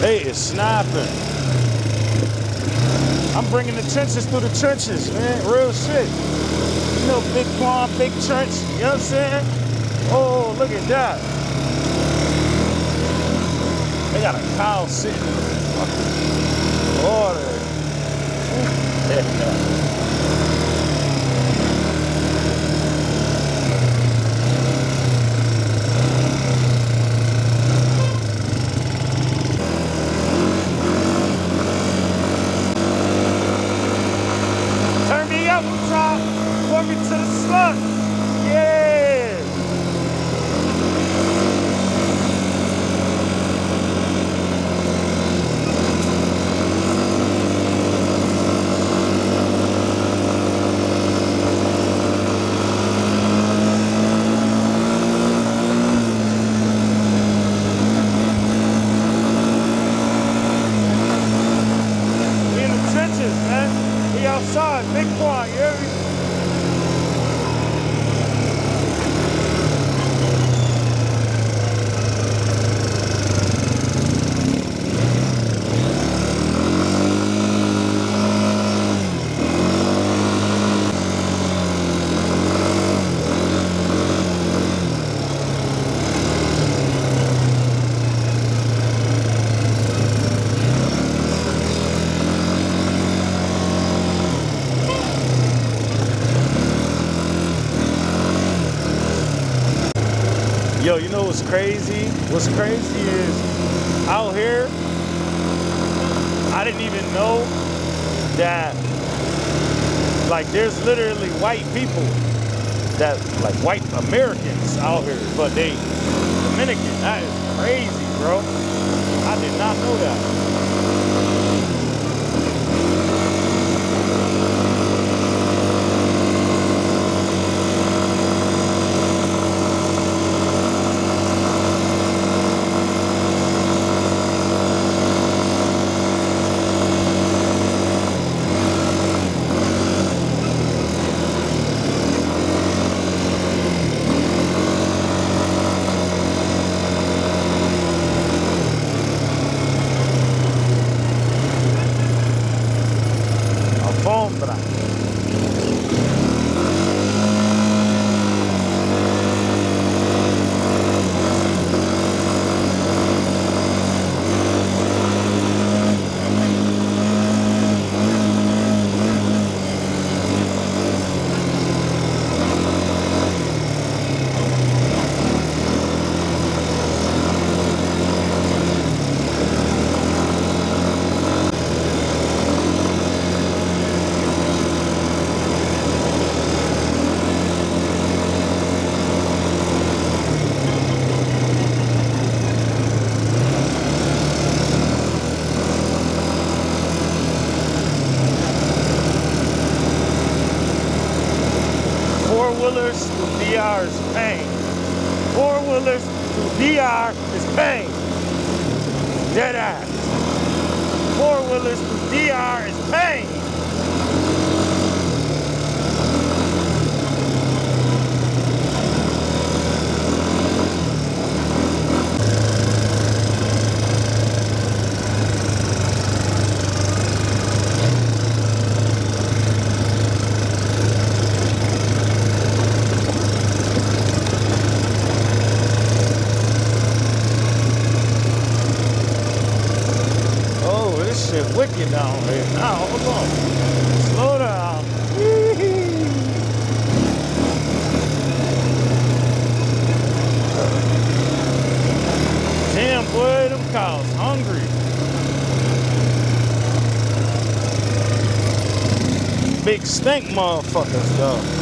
They is snapping. I'm bringing the trenches through the trenches, man. Real shit. You know, big farm, big trench. You know what I'm saying? Oh, look at that. They got a cow sitting in the fucking water. Yeah. Turn me up, top. Pour me to the slug. Yeah. We in the trenches, man. We outside, big one, you hear me? Yo, you know what's crazy? What's crazy is out here, I didn't even know that, like, there's literally white people that, like, white Americans out here, but they Dominican. That is crazy, bro. I did not know that. Motherfuckers, though.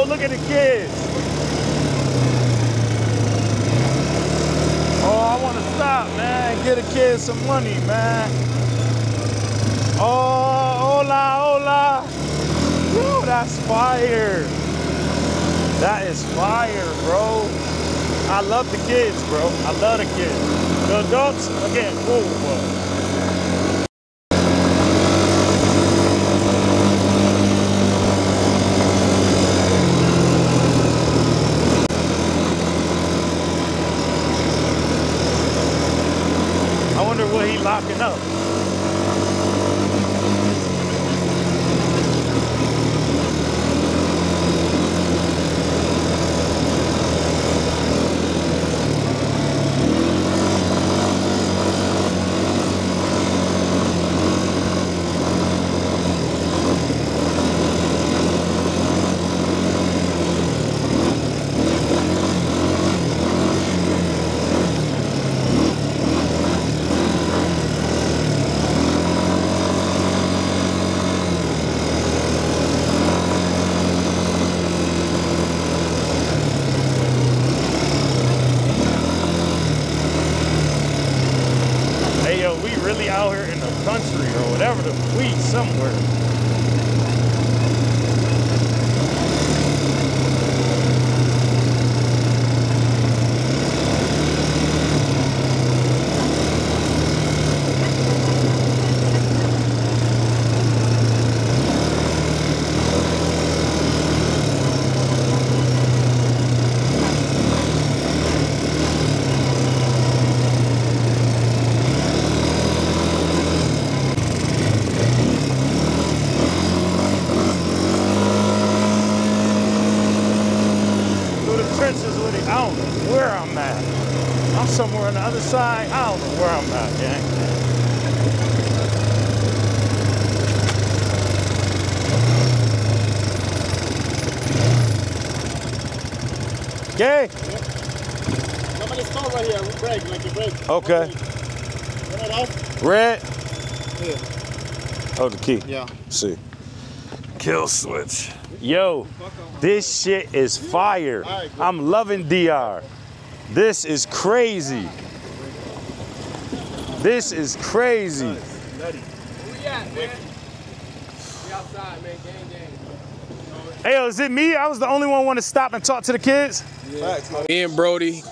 Oh, look at the kids. Oh, I want to stop, man. Get the kids some money, man. Oh, hola, hola. Yo, that's fire. That is fire, bro. I love the kids, bro. I love the kids. The adults, again, cool, but side. I don't know where I'm at, gang. Okay. Somebody's phone right here. Break, like a break. Okay. Turn it off. Red. Yeah. Oh, the key. Yeah. see. Kill switch. Yo, this shit is fire. I'm loving DR. This is crazy. This is crazy. Where we at, man? We outside, man. Gang, gang. Hey, yo, is it me? I was the only one want to stop and talk to the kids. Me and Brody,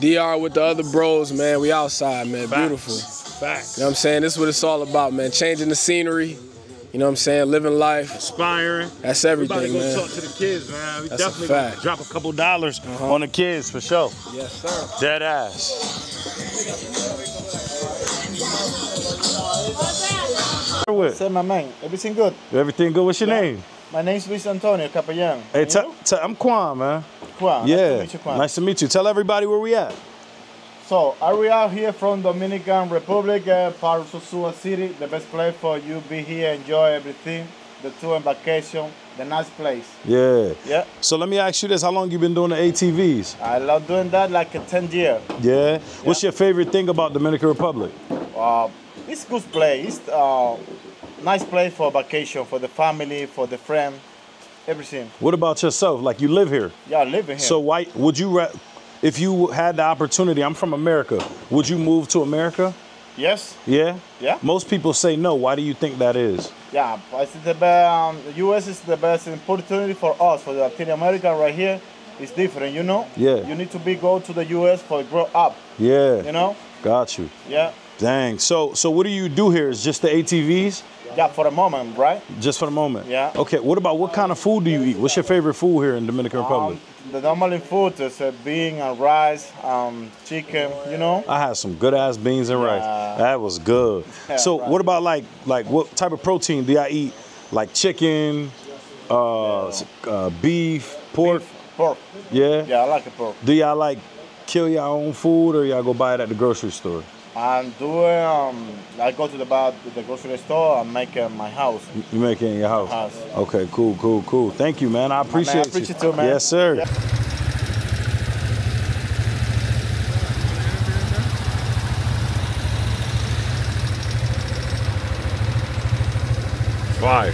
DR with the other bros, man. We outside, man. Beautiful. Facts. You know what I'm saying? This is what it's all about, man. Changing the scenery. You know what I'm saying? Living life. Inspiring. That's everything, about to go man. talk to the kids, man. We That's definitely fact. drop a couple dollars uh-huh. on the kids for sure. Yes, sir. Dead ass. With? Say my man. Everything good? Everything good? What's your Yeah. name? My name's Luis Antonio Capellan. Hey, t- t- I'm Quan, man. Quan. Yeah. Nice to meet you, Quan. Nice to meet you. Tell everybody where we at. So, are we out here from Dominican Republic, uh, part of Sosua City? The best place for you be here, enjoy everything. The tour and vacation, the nice place. Yeah. Yeah. So let me ask you this: How long you been doing the ATVs? I love doing that like a 10 year. Yeah. What's your favorite thing about Dominican Republic? Uh, it's good place. It's uh, nice place for vacation, for the family, for the friend, everything. What about yourself? Like you live here. Yeah, living here. So why would you, if you had the opportunity? I'm from America. Would you move to America? yes, Yeah. Yeah. Most people say no. Why do you think that is? yeah. I think the, um, U.S. is the best opportunity for us, for the Latin American right here. It's different, you know. Yeah. You need to be go to the U.S. for grow up. Yeah. You know. Got you. Yeah. Dang. So so what do you do here? Is just the ATVs? Yeah, for a moment, right? Just for the moment. Yeah. Okay. What about what kind of food do you eat? What's your favorite food here in Dominican Republic? Um, the normal food is uh, bean and rice, um, chicken, you know. I had some good ass beans and rice. Yeah. That was good. [LAUGHS] Yeah, so right. what about like like what type of protein do I eat? Like chicken, uh, uh beef, pork. Pork. Yeah. Yeah, I like the pork. Do y'all like kill your own food or y'all go buy it at the grocery store? And do um, I go to the bar, the grocery store and make uh, my house. You make it in your house. House. Okay, cool, cool, cool. Thank you, man. I appreciate, appreciate you. you, man. Yes, sir. Yeah. Fire.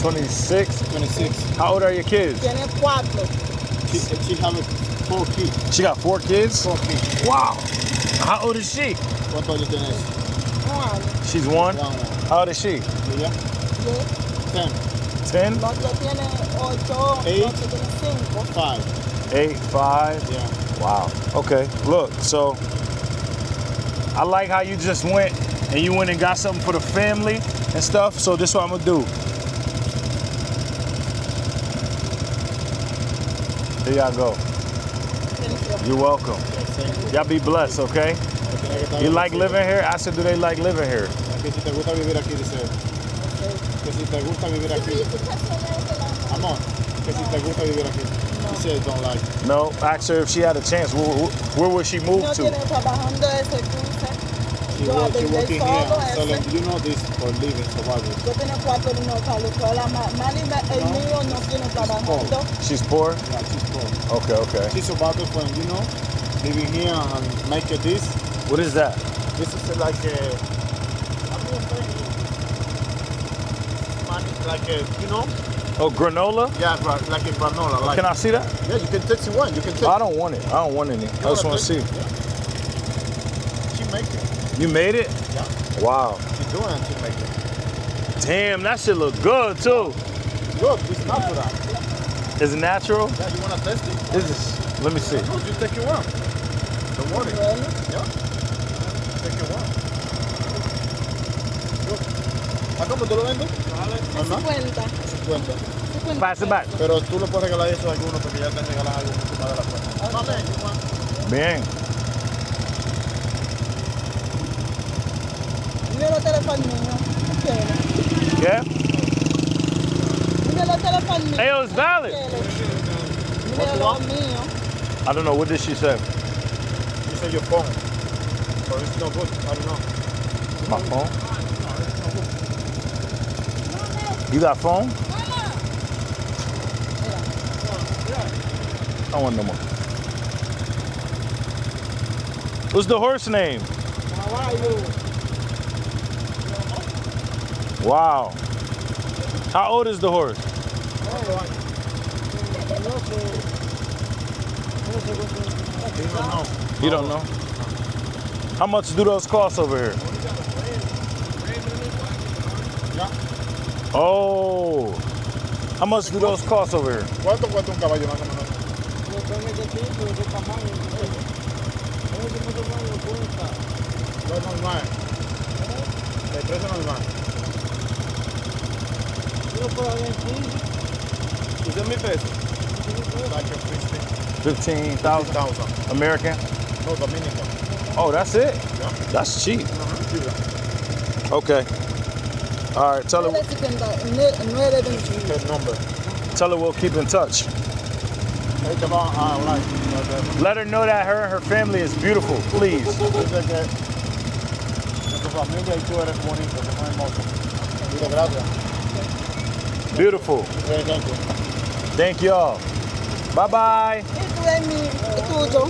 Twenty-six. 26. How old are your kids? Tiene cuatro. She, she have four kids. She got four kids. Four kids. Wow. How old is she? ¿Cuántos años tienes? Juan. She's one. One. How old is she? ¿Ya? Ten. Ten. El otro tiene ocho. el Eight. otro tiene cinco. Five. Eight, five. Yeah. Wow. Okay. Look, so I like how you just went and you went and got something for the family and stuff. So this is what I'm gonna do. Here y'all go. You're welcome. Y'all be blessed, okay? You like living here? I said, do they like living here? Que si te gusta vivir aquí, dice. Que si te gusta vivir aquí. Amor, que si te gusta vivir aquí. She said don't like. No. Ask her if she had a chance. Where, where, where would she move No to? tiene trabajando ese. She, Yo work, she working here, ese. selling, you know this for living, survival. Yo tengo cuatro niños para la escuela. Ma- Mali, el mío no tiene trabajando. She's poor? Yeah, she's poor. Okay, okay. She's survival from, you know, living here and make it this. What is that? This is like a, like a, you know, Oh, granola? yeah, like a granola. Like, Can I see that? Yeah, you can taste one. You can taste. I don't want it. I don't want any. I just want to see. She make it. You made it? Yeah. Wow. She doing it. She make it. Damn, that shit look good too. Look, it's natural. Is it natural? Yeah, you wanna test it? Is this? Let me see. No, you take it one. Don't worry. Yeah. Take it one. ¿A cómo tú lo vendes? Normal. 50. 50. Pass it back. Pero tú le puedes regalar eso a alguno porque ya te regalan algo encima de la cuenta. Mame, you want? Bien. Número de teléfono mío. ¿Qué? Yeah? Número de. Hey, yo, it's valid. Número. I don't know. What did she say? You said your phone. So it's no good. I don't know. My phone? You got phone? I want no more. What's the horse name? Wow. How old is the horse? You don't know. How much do those cost over here? Oh. How much do those cost over here? ¿Cuánto cuesta un caballo más o menos? Depende de tipo, de tamaño. Ese tipo tamaño cuesta. Lo normal. El precio normal. Yo puedo ver aquí. ¿Ese es mi peso? Like a 50. 15,000 50,000. American? No, Dominican. Oh, that's it? That's cheap. Uh-huh. Okay. All right, tell her, number. tell her we'll keep in touch. Ahí te va a hablar. Let her know that her and her family is beautiful, please. Dice que en tu familia y tú eres bonito, que no hermoso. Dile gracias. Beautiful. Thank you. Thank y'all. Bye bye. Esto es mi, es tuyo.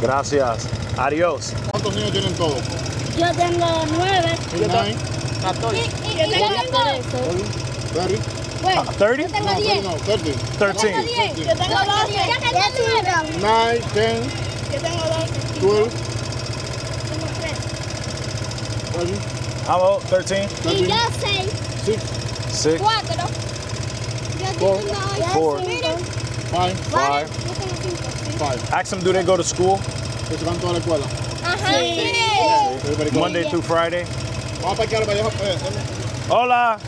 Gracias. Adiós. ¿Cuántos niños tienen todos? Yo tengo nueve. Nine, Y, y, y yo tengo, thirty. bueno, Uh, 30? yo tengo No, diez. no, thirty. Yo tengo 13. diez. Yo tengo doce. Yo tengo nueve. Nine, ten, Yo tengo doce. twelve, Tengo tres. thirty, How old? 13? Y yo seis. six, Six? Cuatro. Yo Four. tengo Four. Five, Five. Yo tengo cinco. sí. five. Ask them, do they go to school Que van toda la escuela. Ajá. Sí. Everybody. Monday through Friday? Vamos a parquear para allá. Hola.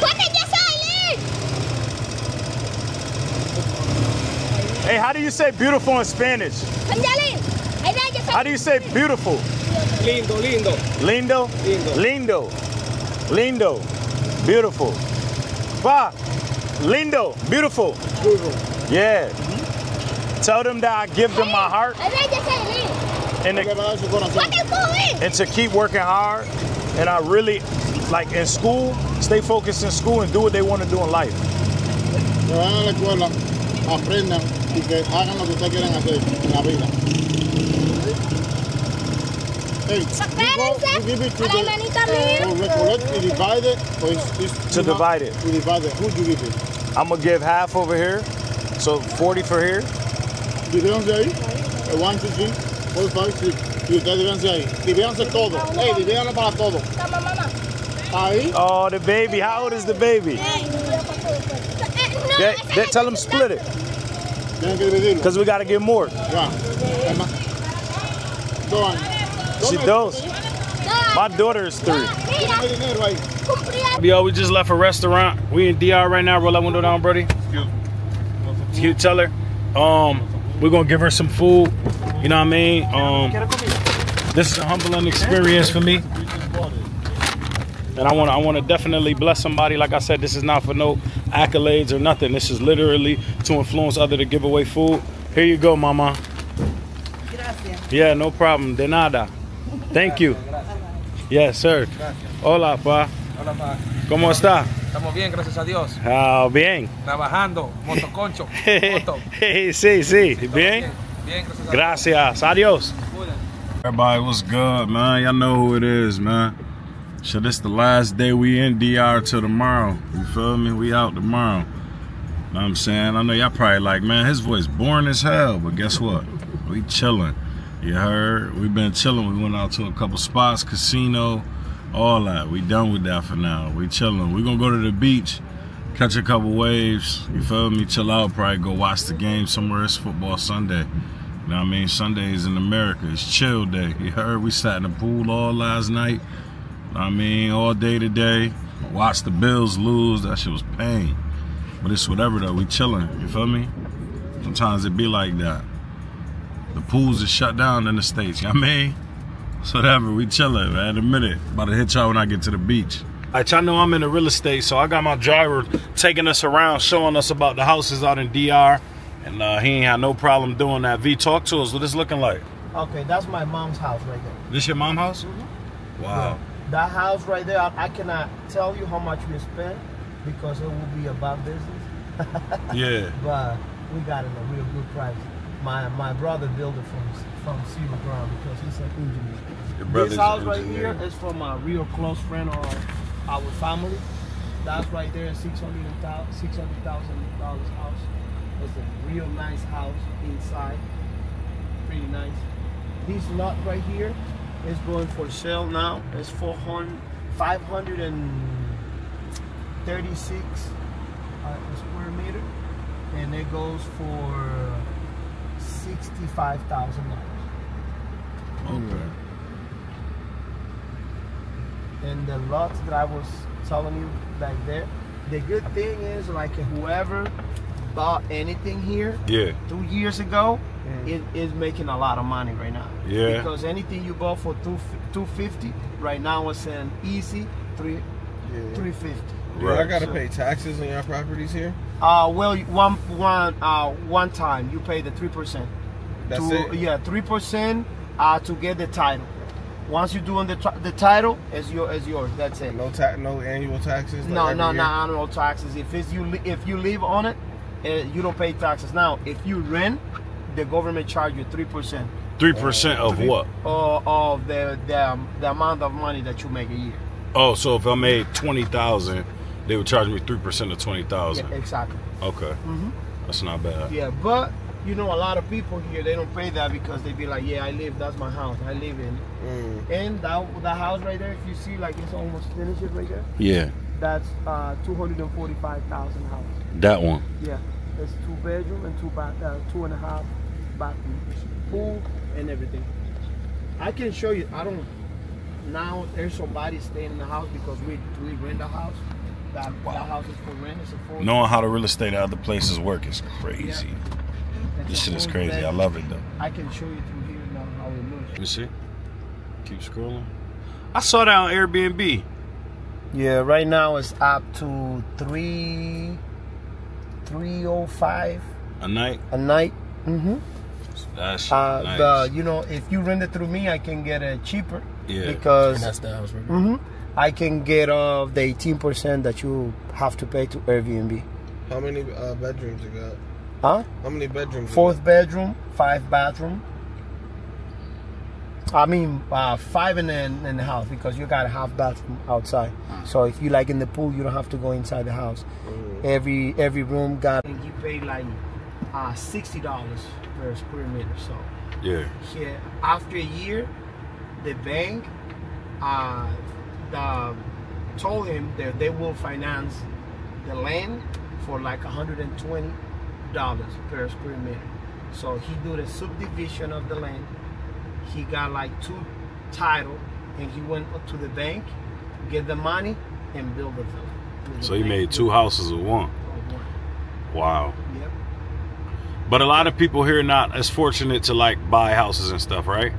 ¿Cuánto ya sale? Hey, how do you say beautiful in Spanish? Angelín. Ahí va, ya How do you say beautiful? Lindo, lindo. Lindo? Lindo. Lindo. Lindo. Beautiful. Pa. Lindo. Beautiful. Yeah. Tell them that I give them my heart Ahí va, ya sale. and, to, va a dar su corazón. ¿Cuánto coge? and to keep working hard. And I really, like in school, stay focused in school and do what they want to do in life. Que vayan a la escuela, aprendan y que hagan lo que ustedes quieren hacer en la vida. Hey, you go, you give it to the, hermanita mía. recollect and divide it, or it's, it's To too divide it. To divide it. Who do you give it? I'm going to give half over here. So 40 for here. Divídanse ahí. Eh, One, two, three, four, five, six. Y ustedes divídanse ahí. Divídanse todo. Hey, divídanlo para todo. Ahí. Oh, the baby. How old is the baby? They, they, tell them split it. Tienen que dividirlo. Because we got to get more. Ya. Emma. Dos años. She does. My daughter is three. Mira, Hay dinero ahí. cumplía. Yo, we just left a restaurant. We in DR right now. Roll that window down, Brody. You tell her. Um, we're gonna give her some food. You know what I mean? Um, this is a humbling experience for me. And I want to I want to definitely bless somebody. Like I said, this is not for no accolades or nothing. This is literally to influence other to give away food. Here you go, mama. Yeah, no problem. De nada. Thank you. Yes, sir. Hola, pa. Hola, pa. ¿Cómo está? Estamos bien, gracias a Dios. Ah, bien. Trabajando, motoconcho, [LAUGHS] moto. sí, sí. Bien. Bien, gracias a Dios. Gracias. Adios. Everybody, what's good, man? Y'all know who it is, man. So this the last day we in DR till tomorrow. You feel me? We out tomorrow. Know what I'm saying? I know y'all probably like, man, his voice boring as hell, but guess what? We chilling. You heard? we been chilling. We went out to a couple spots, casino, all that. We done with that for now. We chilling. We gonna go to the beach, catch a couple waves. You feel me? Chill out. Probably go watch the game somewhere. It's football Sunday. You know what I mean? Sundays in America. It's chill day. You heard? We sat in the pool all last night. Know what I mean, all day today. Watched the Bills lose. That shit was pain. But it's whatever though. We chilling. You feel me? Sometimes it be like that. The pools are shut down in the States. You know what I mean? So whatever. We chilling, man. In a minute. About to hit y'all when I get to the beach. All right, y'all know I'm in the real estate, so I got my driver taking us around, showing us about the houses out in DR. And uh, he ain't had no problem doing that. V, talk to us. What it's looking like? Okay, that's my mom's house right there. This your mom house? Mhm. Wow. That house right there, I, I cannot tell you how much we spent because it will be about bad business. [LAUGHS] Yeah. But we got it at a real good price. My my brother built it from from zero ground because he's an engineer. Your this house an right engineer. here is from a real close friend of our family. That's right there, six hundred thousand dollars house. It's a real nice house inside, pretty nice. This lot right here is going for sale now. It's 400, 536 uh, square meter, and it goes for sixty-five thousand dollars. Okay. and the lots that I was telling you back there. The good thing is like whoever bought anything here Yeah. two years ago mm. it is making a lot of money right now. Yeah. Because anything you bought for two two fifty right now is an easy three three fifty. Do I gotta pay taxes on your properties here? Uh, well, one one uh one time you pay the three percent. That's to, it? Yeah, three percent uh to get the title. Once you do doing the tri- the title, is your is yours. That's it. No ta- no annual taxes. like No, no, year? no, I taxes. If it's you, li- if you live on it, uh, you don't pay taxes. Now, if you rent, the government charge you three percent. 3% of what? Uh, of the, the the amount of money that you make a year. Oh, so if I made 20000 they would charge me 3% of 20000 Yeah, exactly. Okay. Mhm. That's not bad. Yeah, but you know, a lot of people here they don't pay that because they be like, yeah, I live. That's my house. I live in. And that that house right there, if you see, like it's almost finished right there. Yeah. That's uh, two hundred and forty-five thousand house. That one. Yeah, it's two bedroom and two bath, uh, two and a half bathroom, pool and everything. I can show you. I don't. Now there's somebody staying in the house because we we rent the house. That, that house is for rent. It's a full. Knowing how the real estate at other places work is crazy. It's This shit is full crazy. I love it though. I can show you through here now how it looks. Let me see. Keep scrolling. I saw that on Airbnb. Yeah, right now it's up to three, three oh five A night. a night. Mm-hmm. That's Uh, nice. the you know if you rent it through me, I can get it cheaper. Yeah. Because And that's the house right hmm I can get off the eighteen percent that you have to pay to Airbnb. How many uh, bedrooms you got? Huh? How many bedrooms? you Fourth bedroom, five bathroom. I mean, uh, five in the, in the house because you got a half bathroom outside. So if you like in the pool, you don't have to go inside the house. Every every room got. You pay like uh, sixty dollars per square meter. So Yeah. yeah, after a year, the bank uh, the, told him that they will finance the land for like $120 per square meter. So he do the subdivision of the land. He got like two title and he went up to the bank, get the money, and build the villa. So he made two houses of one. Wow. Yep. But a lot of people here not as fortunate to like buy houses and stuff, right?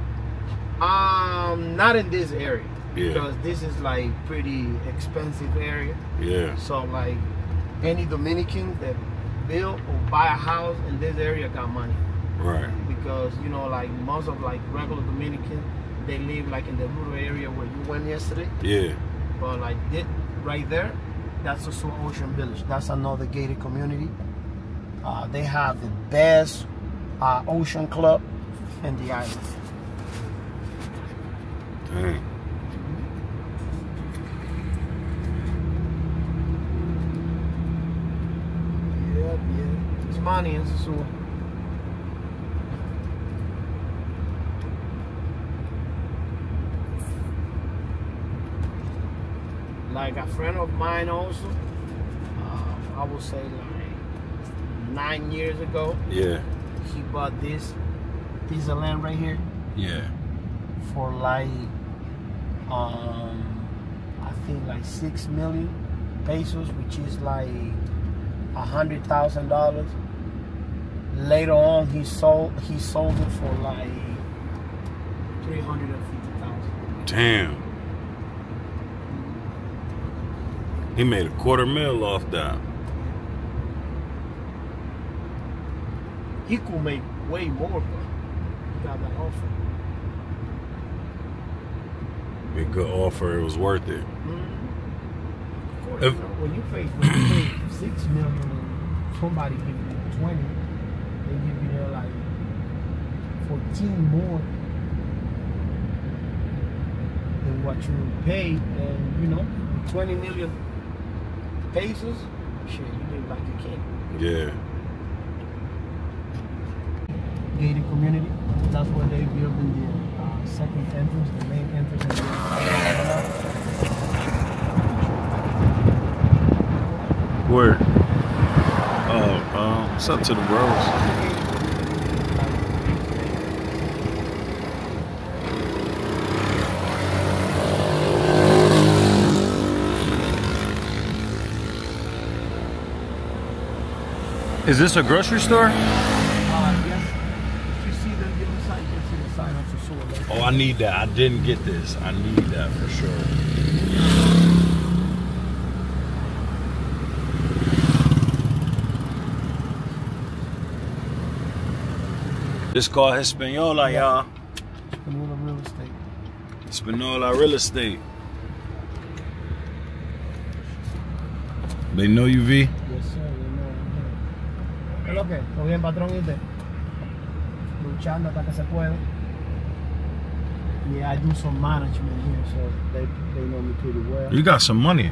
Um, not in this area. Yeah. Because this is like pretty expensive area. Yeah. So like any Dominican that build or buy a house in this area got money. Right. Because you know like most of like regular Dominican they live like in the rural area where you went yesterday. Yeah. But like this right there, that's also Ocean Village. That's another gated community. Uh, they have the best uh, ocean club in the island. Dang. Yep, yeah. It's money in Sosúa. Like a friend of mine also, uh, I would say like nine years ago, Yeah. he bought this piece of land right here Yeah. for like um I think like six million pesos, which is like a hundred thousand dollars. Later on he sold he sold it for like three hundred and fifty thousand. Damn. He made a quarter mil off that. He could make way more, but he got that offer. A good offer. It was worth it. Mm-hmm. Of course, If- when you pay when you pay six million somebody give you twenty, 15 more than what you pay, and you know 20 million pesos? Shit you live like a king yeah. Gated community that's where they built the uh, second entrance the main entrance word. Oh um, what's up to the bros Is this a grocery store? Uh, yes. If you see the the side, you can see the sign of Sosua. Oh, I need that. I didn't get this. I need that for sure. This called Hispaniola, y'all. Manila Real Estate. Hispaniola Real Estate. They know you, V? Yes, sir. They know I'm here. ¿Qué es lo que? ¿Todo bien, patrón? ¿Y usted? Luchando hasta que se puede. Yeah, I do some management here, so they, they know me pretty well. You got some money.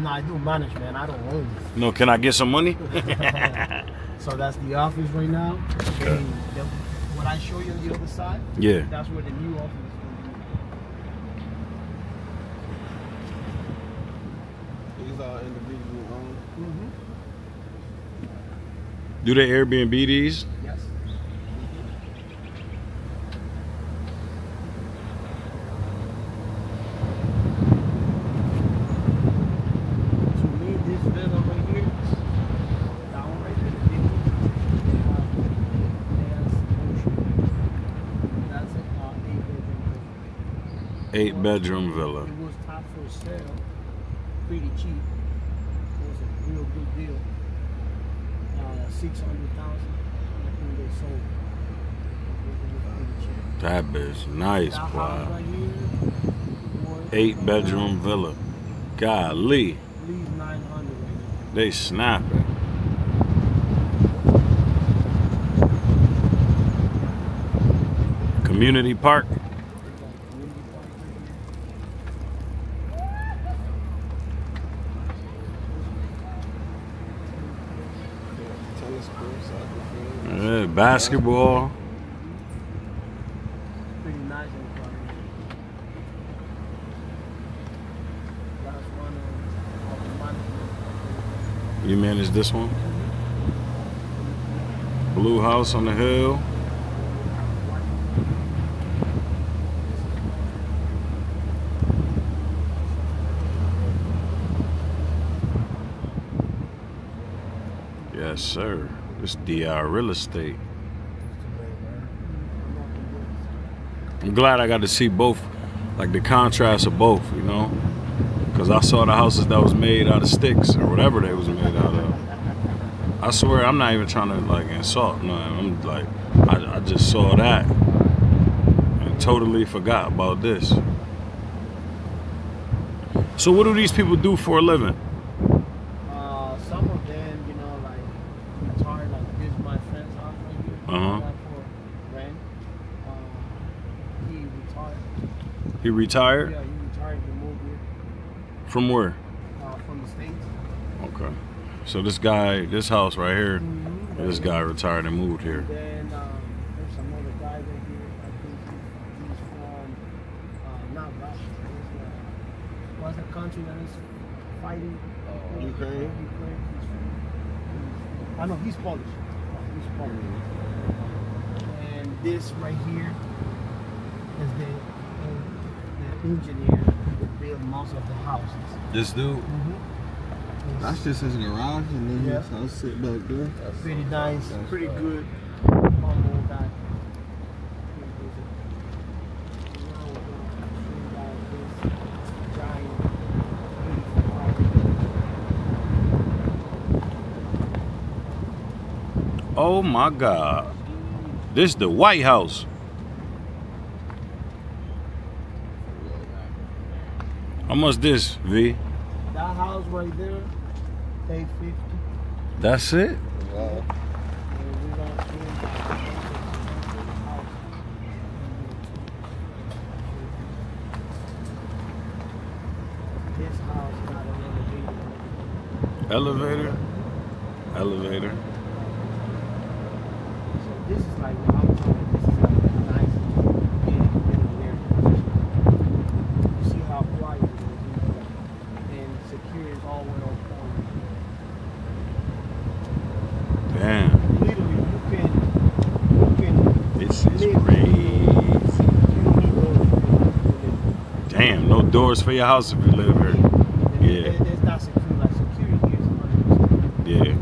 No, I do management. I don't own it. No, can I get some money? [LAUGHS] So that's the office right now. And the- what I show you on the other side, Yeah. that's where the new office is going to These are individually owned. be. Mm-hmm. Do they Airbnb these? Yes. To me, this villa right here, that one right there, the big one, they have- they have ocean. That's a uh, eight bedroom villa. Eight bedroom villa. It was top for sale, pretty cheap. It was a real good deal. Uh, six hundred thousand. I think they sold. it. It was pretty cheap. That bitch nice, boy. Eight bedroom villa. Golly. They snapping. Community park. Tennis court, soccer field. Yeah, basketball. Pretty nice in front. Last one uh, of the management. You manage this one? Blue house on the hill. Yes, sir. This DR real estate. I'm glad I got to see both, like the contrast of both, you know? Because I saw the houses that was made out of sticks or whatever they was made out of. I swear, I'm not even trying to like insult. No, I'm like, I, I just saw that and totally forgot about this. So, what do these people do for a living? Uh, some of them, you know, like retired. Like this, is my friend's house right here. Uh-huh. Got for rent. Uh, he retired. He retired Yeah, he retired. He moved here from where? uh, from the states. Okay. So this guy, this house right here, Mhm. this guy retired and moved here. Then um, there's another guy right here. I think he, he's from uh, not Russia. He's, uh, what's the country that is fighting? Uh, Ukraine. Ukraine. He's from, he's, I know he's Polish. Uh, he's Polish. And this right here is the, the engineer that built most of the houses. This dude. Mm-hmm. That's just his garage, and then Yeah. his house sit back there. Pretty nice, That's pretty fine. good. Humble guy. Oh my God. This is the White House. How much this, V? House right there, eight fifty. That's it? Wow. This house got an elevator. Elevator. Elevator. So this is like doors for your house if you live here. Yeah. Yeah.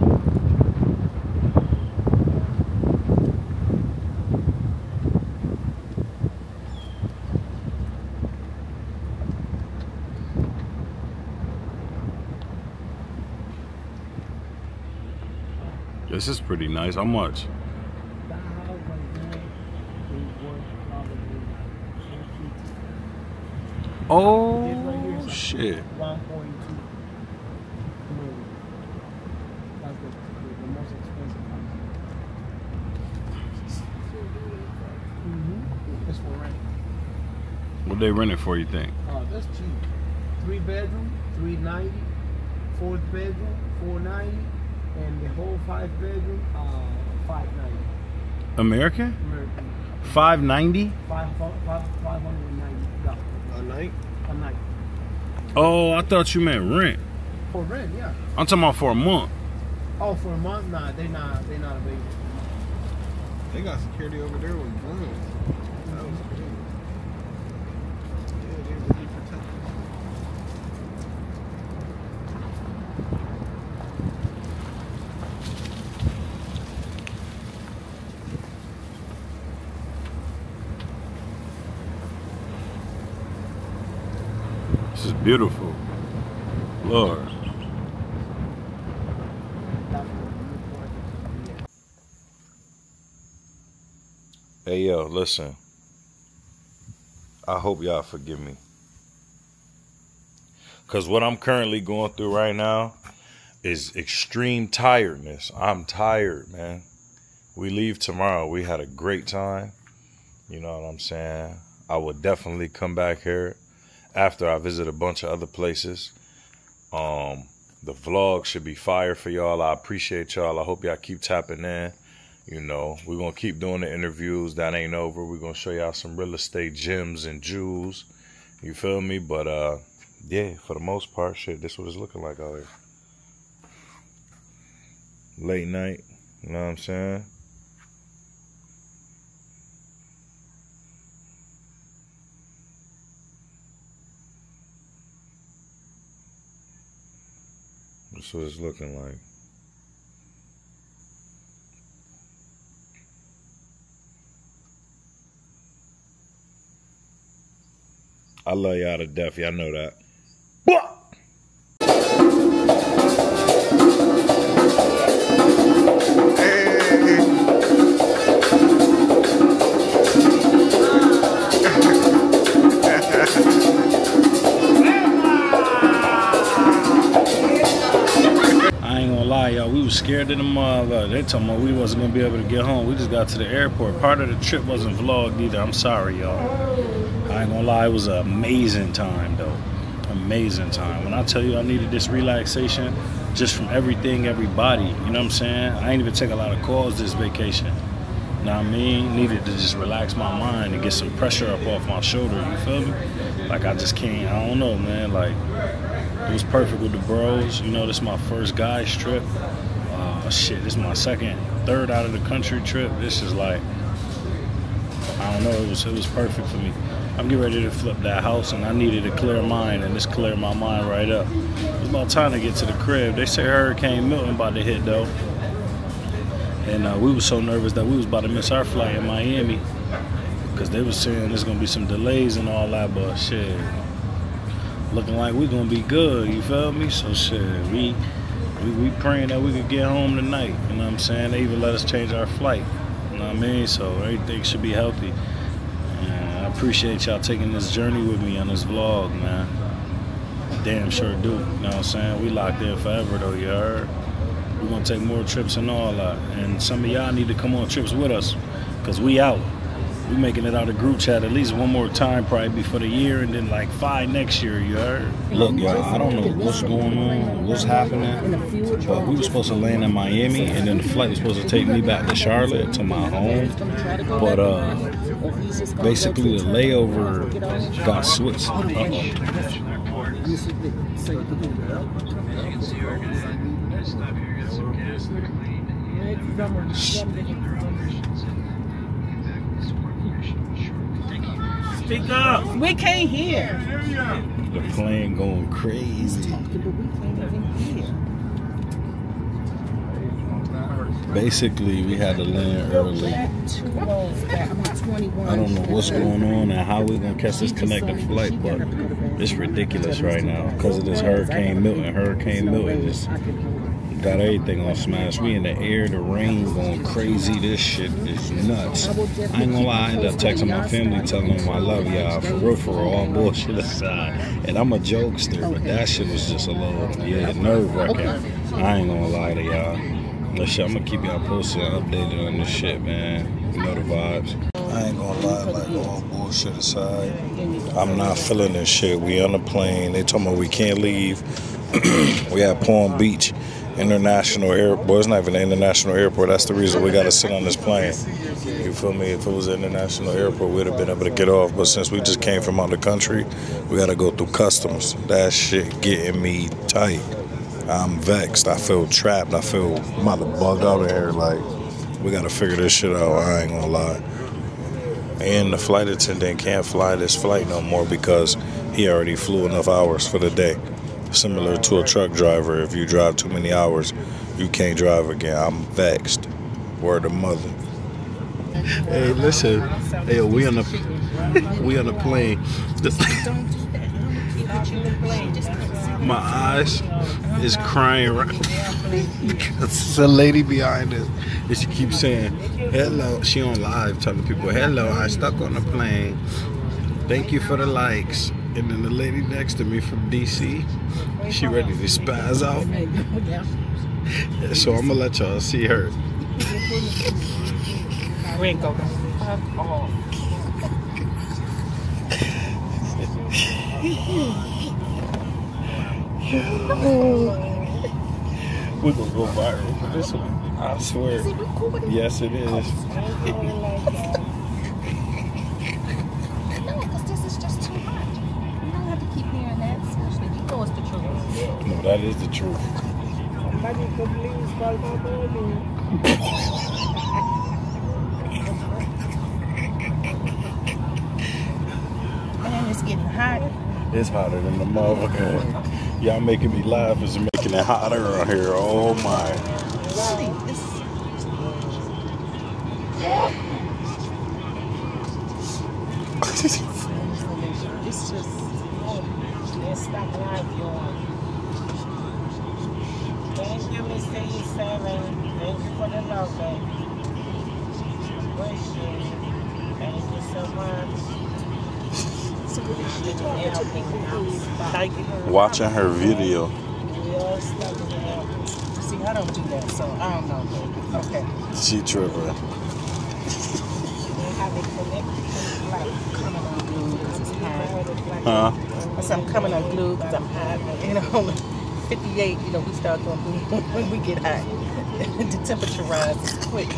This is pretty nice. How much? Oh, shit. 1.2 million. That's the, the, the most expensive house. Mm-hmm. It's for rent. What they renting for? You think? Oh, that's cheap. Three bedroom, 390. Fourth bedroom, 490. And the whole five bedroom, uh, 590. American? American. Five ninety? Five, five, five, 590 dollars. A night? A night. Oh, I thought you meant rent. For rent, yeah. I'm talking about for a month. Oh, for a month? Nah, they not, they not available. They got security over there with guns. That was crazy. Yeah, they really protect This is beautiful. Lord. Hey yo, listen. I hope y'all forgive me. Cause what I'm currently going through right now is extreme tiredness. I'm tired, man. We leave tomorrow. We had a great time. You know what I'm saying? I will definitely come back here after I visit a bunch of other places. Um, the vlog should be fire for y'all. I appreciate y'all. I hope y'all keep tapping in. You know, we're gonna keep doing the interviews. That ain't over. We're gonna show y'all some real estate gems and jewels. You feel me? But uh yeah, for the most part, shit, this what it's looking like out here. Late night, you know what I'm saying? That's what it's looking like. I love y'all to death. Y'all know that. I was scared of the mother. They told me we wasn't gonna be able to get home. We just got to the airport. Part of the trip wasn't vlogged either. I'm sorry, y'all. I ain't gonna lie, it was an amazing time though. Amazing time. When I tell you I needed this relaxation just from everything, everybody, you know what I'm saying? I ain't even take a lot of calls this vacation. You know what I mean? Needed to just relax my mind and get some pressure up off my shoulder, you feel me? Like I just can't, I don't know, man. Like it was perfect with the bros. You know, this is my first guys trip. Shit, this is my second, third out of the country trip. This is like, I don't know. It was it was perfect for me. I'm getting ready to flip that house, and I needed a clear mind, and this cleared my mind right up. It's about time to get to the crib. They say Hurricane Milton about to hit though, and uh, we was so nervous that we was about to miss our flight in Miami because they was saying there's gonna be some delays and all that, but shit, looking like we're gonna be good. You feel me? So shit, we we, we praying that we could get home tonight. You know what I'm saying? They even let us change our flight. You know what I mean? So everything should be healthy. And I appreciate y'all taking this journey with me on this vlog, man. Damn sure do. You know what I'm saying? We locked in forever though, you heard? We're gonna take more trips and all that. And some of y'all need to come on trips with us. Cause we out. We making it out of group chat at least one more time probably before the year and then like five next year, you heard? Look, y'all, I don't know what's going on, what's happening, but we were supposed to land in Miami and then the flight was supposed to take me back to Charlotte to my home. But uh basically the layover got switched. Uh-oh. Speak up. We can't hear. The plane going crazy. Basically, we had to land early. I don't know what's going on and how we're gonna catch this connecting flight, but it's ridiculous right now because of this Hurricane Milton. Hurricane Milton is got everything on smash. We in the air, the rain going crazy. This shit is nuts. I ain't gonna lie, I ended up texting my family telling them I love y'all. For real, for all bullshit [LAUGHS] aside. And I'm a jokester, but that shit was just a little, yeah, nerve wracking. I ain't gonna lie to y'all. But shit, I'm gonna keep y'all posted and updated on this shit, man. You know the vibes. I ain't gonna lie, like all bullshit aside, I'm not feeling this shit. We on the plane. They told me we can't leave. [CLEARS THROAT] we at Palm Beach International Airport. Well, it's not even an international airport. That's the reason we gotta sit on this plane. You feel me? If it was an international airport, we'd have been able to get off. But since we just came from out the country, we gotta go through customs. That shit getting me tight. I'm vexed. I feel trapped. I feel I'm about to bug out of here. Like, we gotta figure this shit out. I ain't gonna lie. And the flight attendant can't fly this flight no more because he already flew enough hours for the day. Similar to a truck driver, if you drive too many hours, you can't drive again. I'm vexed. Word of mother. Hey, listen. Hey, we on the we on the plane. My eyes is crying right It's [LAUGHS] a lady behind us. And she keeps saying, hello. She on live telling people, hello, I stuck on the plane. Thank you for the likes. And then the lady next to me from DC, she ready to spaz out. [LAUGHS] So I'm gonna let y'all see her. Wrinkle. Fuck off. We're gonna go viral for this one. I swear. Yes, it is. [LAUGHS] that is the truth. Somebody could please call my mommy. Man, it's getting hot. It's hotter than the motherfucker. Y'all making me laugh. is making it hotter around here. Oh my. See, it's It's just, it's not live, y'all. Thank you, Mr. E7. Thank you for the love, baby. Appreciate it. Thank you so much. Thank you. Watching her video. Yes. See, I don't do that, so I don't know, baby. Okay. She tripping. How they connect, like, coming unglued because it's hot. Huh? I'm coming unglued because I'm. You know, [LAUGHS] 58, you know, we start going [LAUGHS] when we get hot. [LAUGHS] the temperature rises quick. [LAUGHS]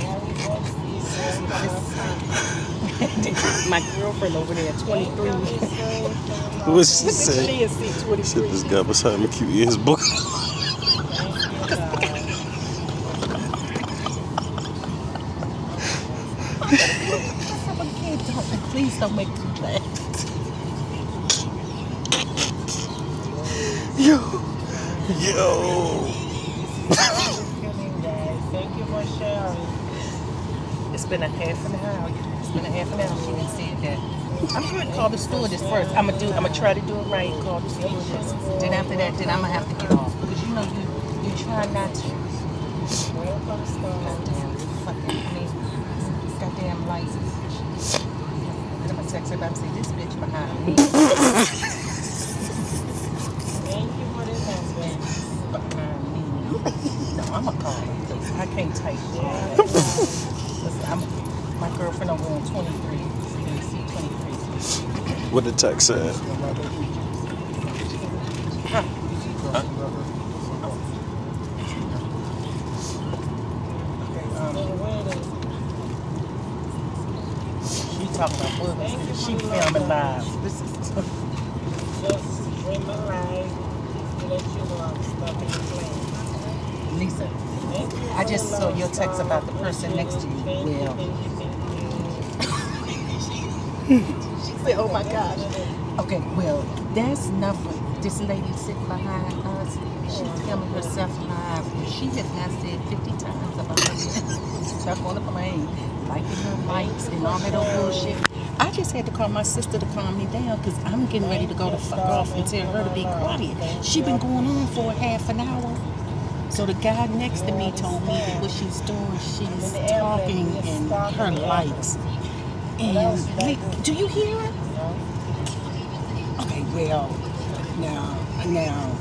My girlfriend over there, 23. What she say? She is see 23. Shit, this guy beside me cute his book. Please don't make me laugh. Yo. Yo. Thank you for sharing. It's been a half an hour. It's been a half an hour. She didn't say that. I'm going to call the stewardess first. I'm gonna do. I'm gonna try to do it right. Call the stewardess. Then after that, then I'm gonna have to get off because you know you you try not to. Goddamn fucking goddamn lights. I'm gonna text her back and say this bitch behind me. Thank you for this husband. Behind me. No, I'm gonna call her because I can't type that. Listen, I'm my girlfriend over on 23. See 23. What the text said? She talking about movies. She filming live. This is just streaming live. Let you know I'm stuck in the plane. Lisa, I just saw your text about the person next to you. Well, she said, "Oh my gosh." Okay, well, that's nothing. This lady sitting behind us, she's filming herself live, and she has not said 50 times about her stuck on the plane, liking her lights and all that old bullshit. I just had to call my sister to calm me down because I'm getting ready to go to fuck off and tell her to be quiet. She been going on for half an hour. So the guy next to me told me that what she's doing, she's talking in her lights. And like, do you hear it? Okay, well, now, now,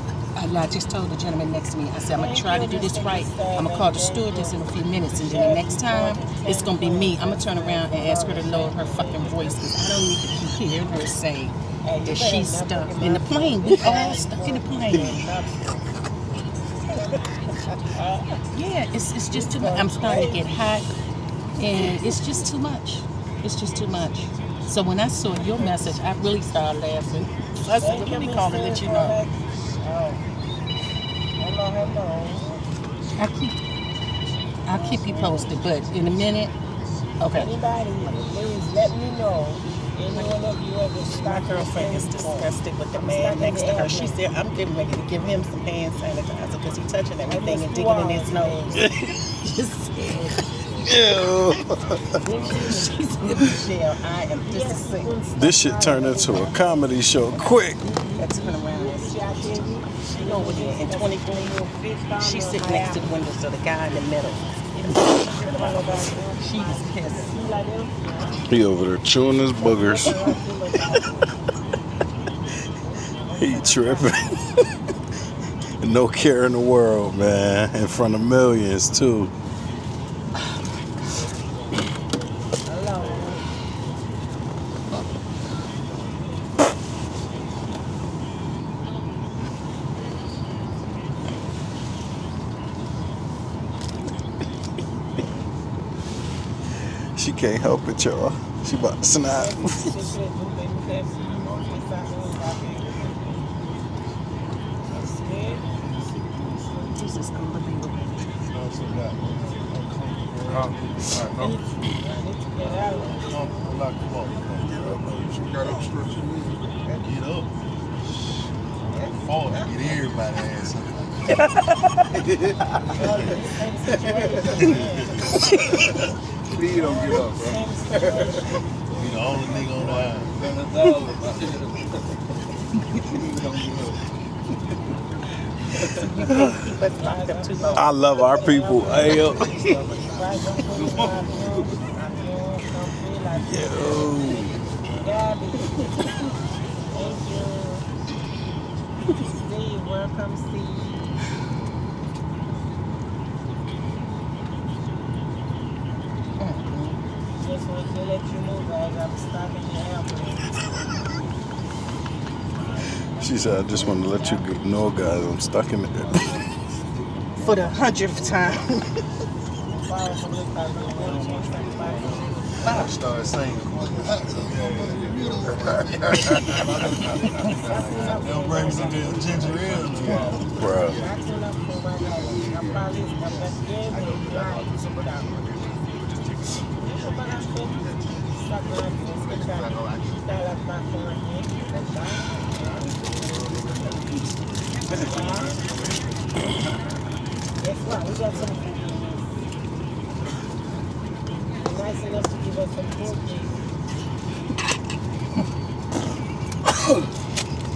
I just told the gentleman next to me, I said, I'm gonna try to do this right. I'm gonna call the stewardess in a few minutes, and then the next time, it's gonna be me. I'm gonna turn around and ask her to lower her fucking voice, because I don't need to keep hearing her say that she's stuck in the plane. We all stuck in the plane. Yeah, it's, it's just too much. I'm starting to get hot, and it's just too much. It's just too much. So when I saw your message, I really started laughing. I said, let me call and let you know. Hello, hello. I keep, I'll keep you posted, but in a minute, okay. Anybody, please let me know. Anyone of you ever My girlfriend is disgusted with the man next to her. She said, I'm getting ready to give him some hand sanitizer because he's touching everything and digging in his nose. [LAUGHS] Just said, [LAUGHS] she said, Michelle, I am disgusted. This shit turned into a comedy show quick. Let's turn around. She over there in 23. She's sitting next to the window, so the guy in the middle. She's pissed. He over there chewing his boogers. [LAUGHS] he tripping. [LAUGHS] no care in the world, man. In front of millions, too. She can't help it, y'all. She about to snap. Get up. Fall, get everybody ass Please don't get up, bro. Be the only nigga on the I love our people. Hey, yo. Gabby. You. Steve, welcome, Steve. Just wanted to let you know, guys, I'm stuck in the airplane. She said, I just want to let you know, guys, I'm stuck in the [LAUGHS] For the hundredth time. [LAUGHS] I started singing. [LAUGHS] Don't bring me some ginger ale. Bruh. Guess what? We got some nice enough to give us some cookies.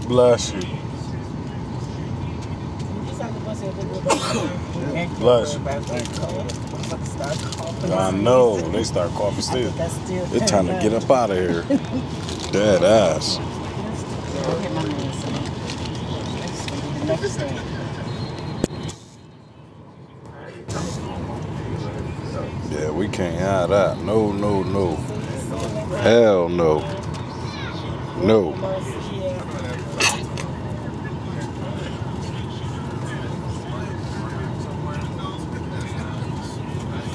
Bless you. Bless you. I know. They start coughing still. It's time to get up out of here. [LAUGHS] Dead ass. Yeah, we can't have that. No, no, no. Hell no. No.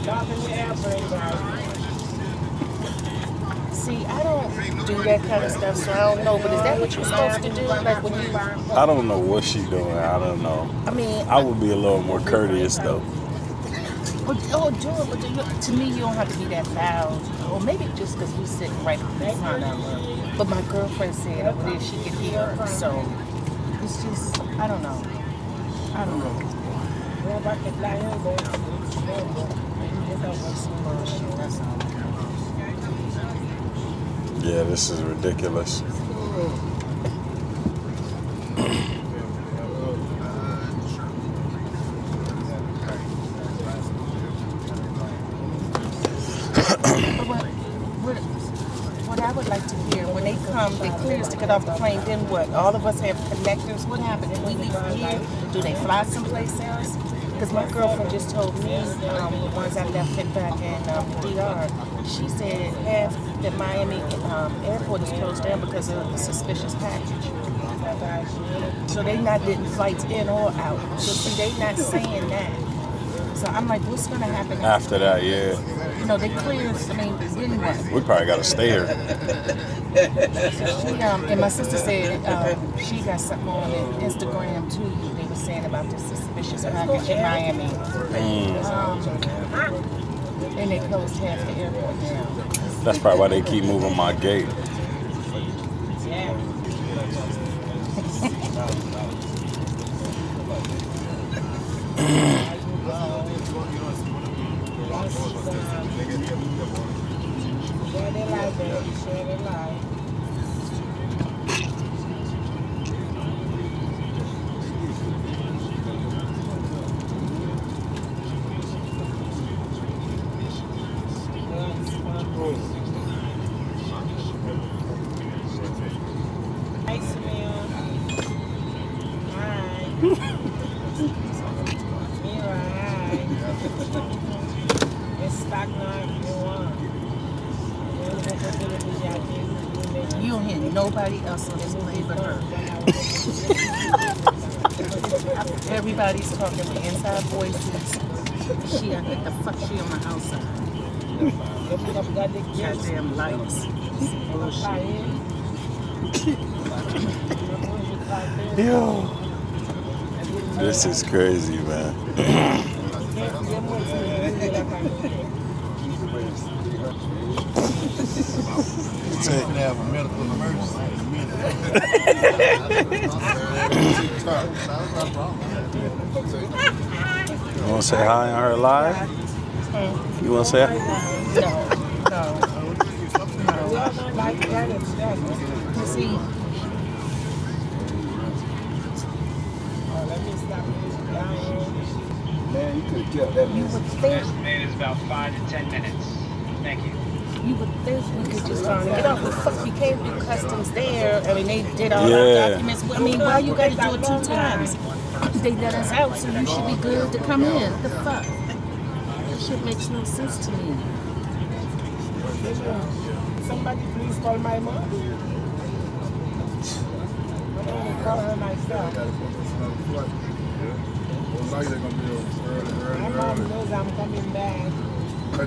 Stop in the airplane, guys. See, I don't do that kind of stuff, so I don't know. But is that what you're supposed to do? Like when you, I don't know what she doing. I don't know. I mean, I would be a little more courteous though. But, oh, do it. But do you, to me, you don't have to be that loud. Or maybe just because we sit right in front of her. But my girlfriend said over there she could hear her. So it's just, I don't know. I don't know. That's all. Yeah, this is ridiculous. What I would like to hear come, they clear us to get off the plane, then what? All of us have connectors. What happens If we leave here, do they fly someplace else? Because my girlfriend just told me, um, once I left it back in um, DR, she said half the Miami um, airport is closed down because of a suspicious package. So they not getting flights in or out. So see, they not saying that. So I'm like, what's gonna happen After that, yeah. You know, they clear. I mean, what? We probably got to stay here. She, um, and my sister said um, she got something on Instagram too. They were saying about this suspicious package in Miami. Mm. Um, and they closed half the airport down. That's probably why they keep moving my gate. Yeah. Share their life, baby. Share their life. Hi, Simeon. Hi. Mira, hi. It's stock now if you want. You don't hear nobody else on this plane but her. Everybody's talking with inside voices. She, I think the fuck she on the outside. Goddamn lights. Bullshit. Yo. This is crazy, man. You want to say hi on her live? You want to say hi? No, no. See, Man, you have that you would think, Man, it's about five to ten minutes. Thank you. you would think we could just get off the fuck. You can't do customs there. I mean, they did all Yeah. our documents. I mean, why you gotta do it two times? They let us out, so you should be good to come in. The fuck? That shit makes no sense to me. Somebody please call my mom. I'm gonna call her myself. My mom knows I'm coming back. She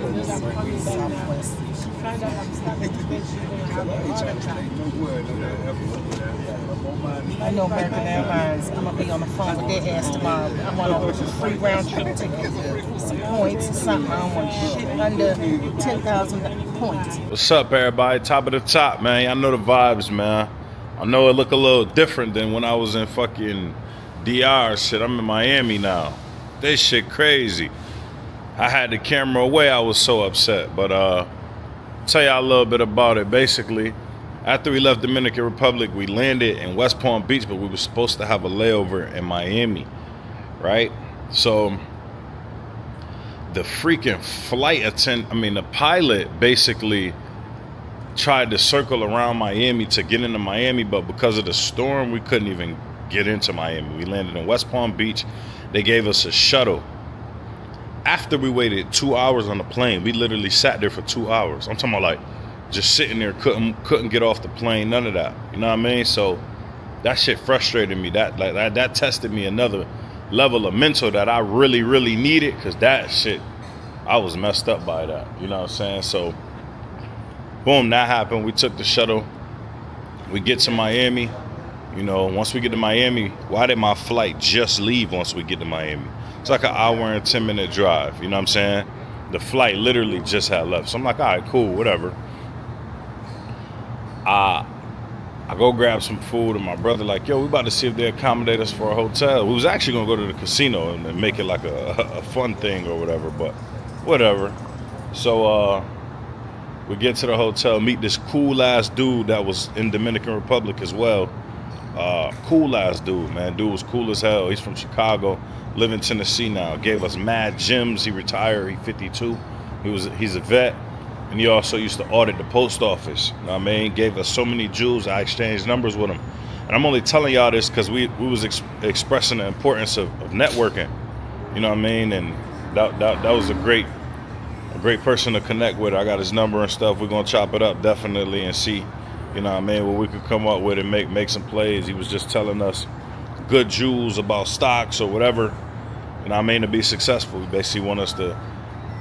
knows I'm coming back I'm attack. I know American Airlines. I'm gonna be on the phone with their ass tomorrow. I'm want a free round trip ticket, some points, or something. I don't want shit under ten thousand points. What's up, everybody? Top of the top, man. I know the vibes, man. I know it look a little different than when I was in fucking DR shit. I'm in Miami now. This shit crazy. I had the camera away. I was so upset. But uh tell y'all a little bit about it. Basically, after we left Dominican Republic, we landed in West Palm Beach, but we were supposed to have a layover in Miami, right? So the freaking flight attendant, I mean, the pilot basically tried to circle around Miami to get into Miami, but because of the storm, we couldn't even get into Miami. We landed in West Palm Beach. They gave us a shuttle. After we waited two hours on the plane, we literally sat there for two hours. I'm talking about like just sitting there, couldn't couldn't get off the plane, none of that. You know what I mean? So that shit frustrated me. That like that, that tested me another level of mental that I really, really needed because that shit, I was messed up by that. You know what I'm saying? So boom, that happened. We took the shuttle. We get to Miami. You know, once we get to Miami, why did my flight just leave once we get to Miami? It's like an hour and 10 minute drive. You know what I'm saying? The flight literally just had left. So I'm like, all right, cool, whatever. Uh, I go grab some food, and my brother like, yo, we about to see if they accommodate us for a hotel. We was actually gonna go to the casino and then make it like a, a fun thing or whatever, but whatever. So uh, we get to the hotel, meet this cool ass dude that was in Dominican Republic as well. Uh, cool ass dude, man. Dude was cool as hell. He's from Chicago, live in Tennessee now. Gave us mad gems. He retired. He 52. He was he's a vet. and he also used to audit the post office. You know what I mean? Gave us so many jewels. I exchanged numbers with him. And I'm only telling y'all this because we, we was ex- expressing the importance of, of networking. You know what I mean? And that, that, that was a great a great person to connect with. I got his number and stuff. We're gonna chop it up definitely and see, you know what I mean, what we could come up with and make make some plays. He was just telling us good jewels about stocks or whatever. You know what I mean, to be successful. He basically want us to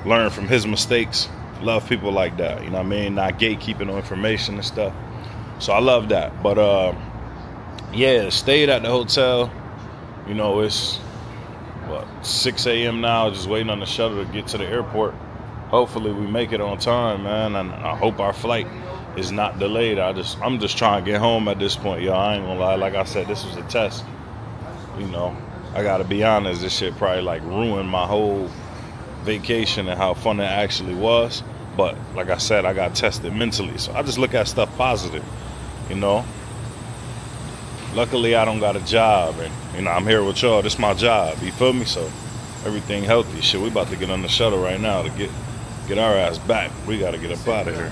learn from his mistakes. Love people like that. You know what I mean? Not gatekeeping on information and stuff. So I love that. But uh yeah, stayed at the hotel. You know, it's what 6 a.m. now, just waiting on the shuttle to get to the airport. Hopefully we make it on time, man, and I hope our flight is not delayed. I just I'm just trying to get home at this point, y'all. I ain't gonna lie. Like I said, this was a test. You know, I gotta be honest, this shit probably like ruined my whole vacation and how fun it actually was. But like I said, I got tested mentally. So I just look at stuff positive, you know. Luckily I don't got a job and you know I'm here with y'all. This my job. You feel me? So everything healthy. Shit, we about to get on the shuttle right now to get get our ass back. We gotta get up out of here.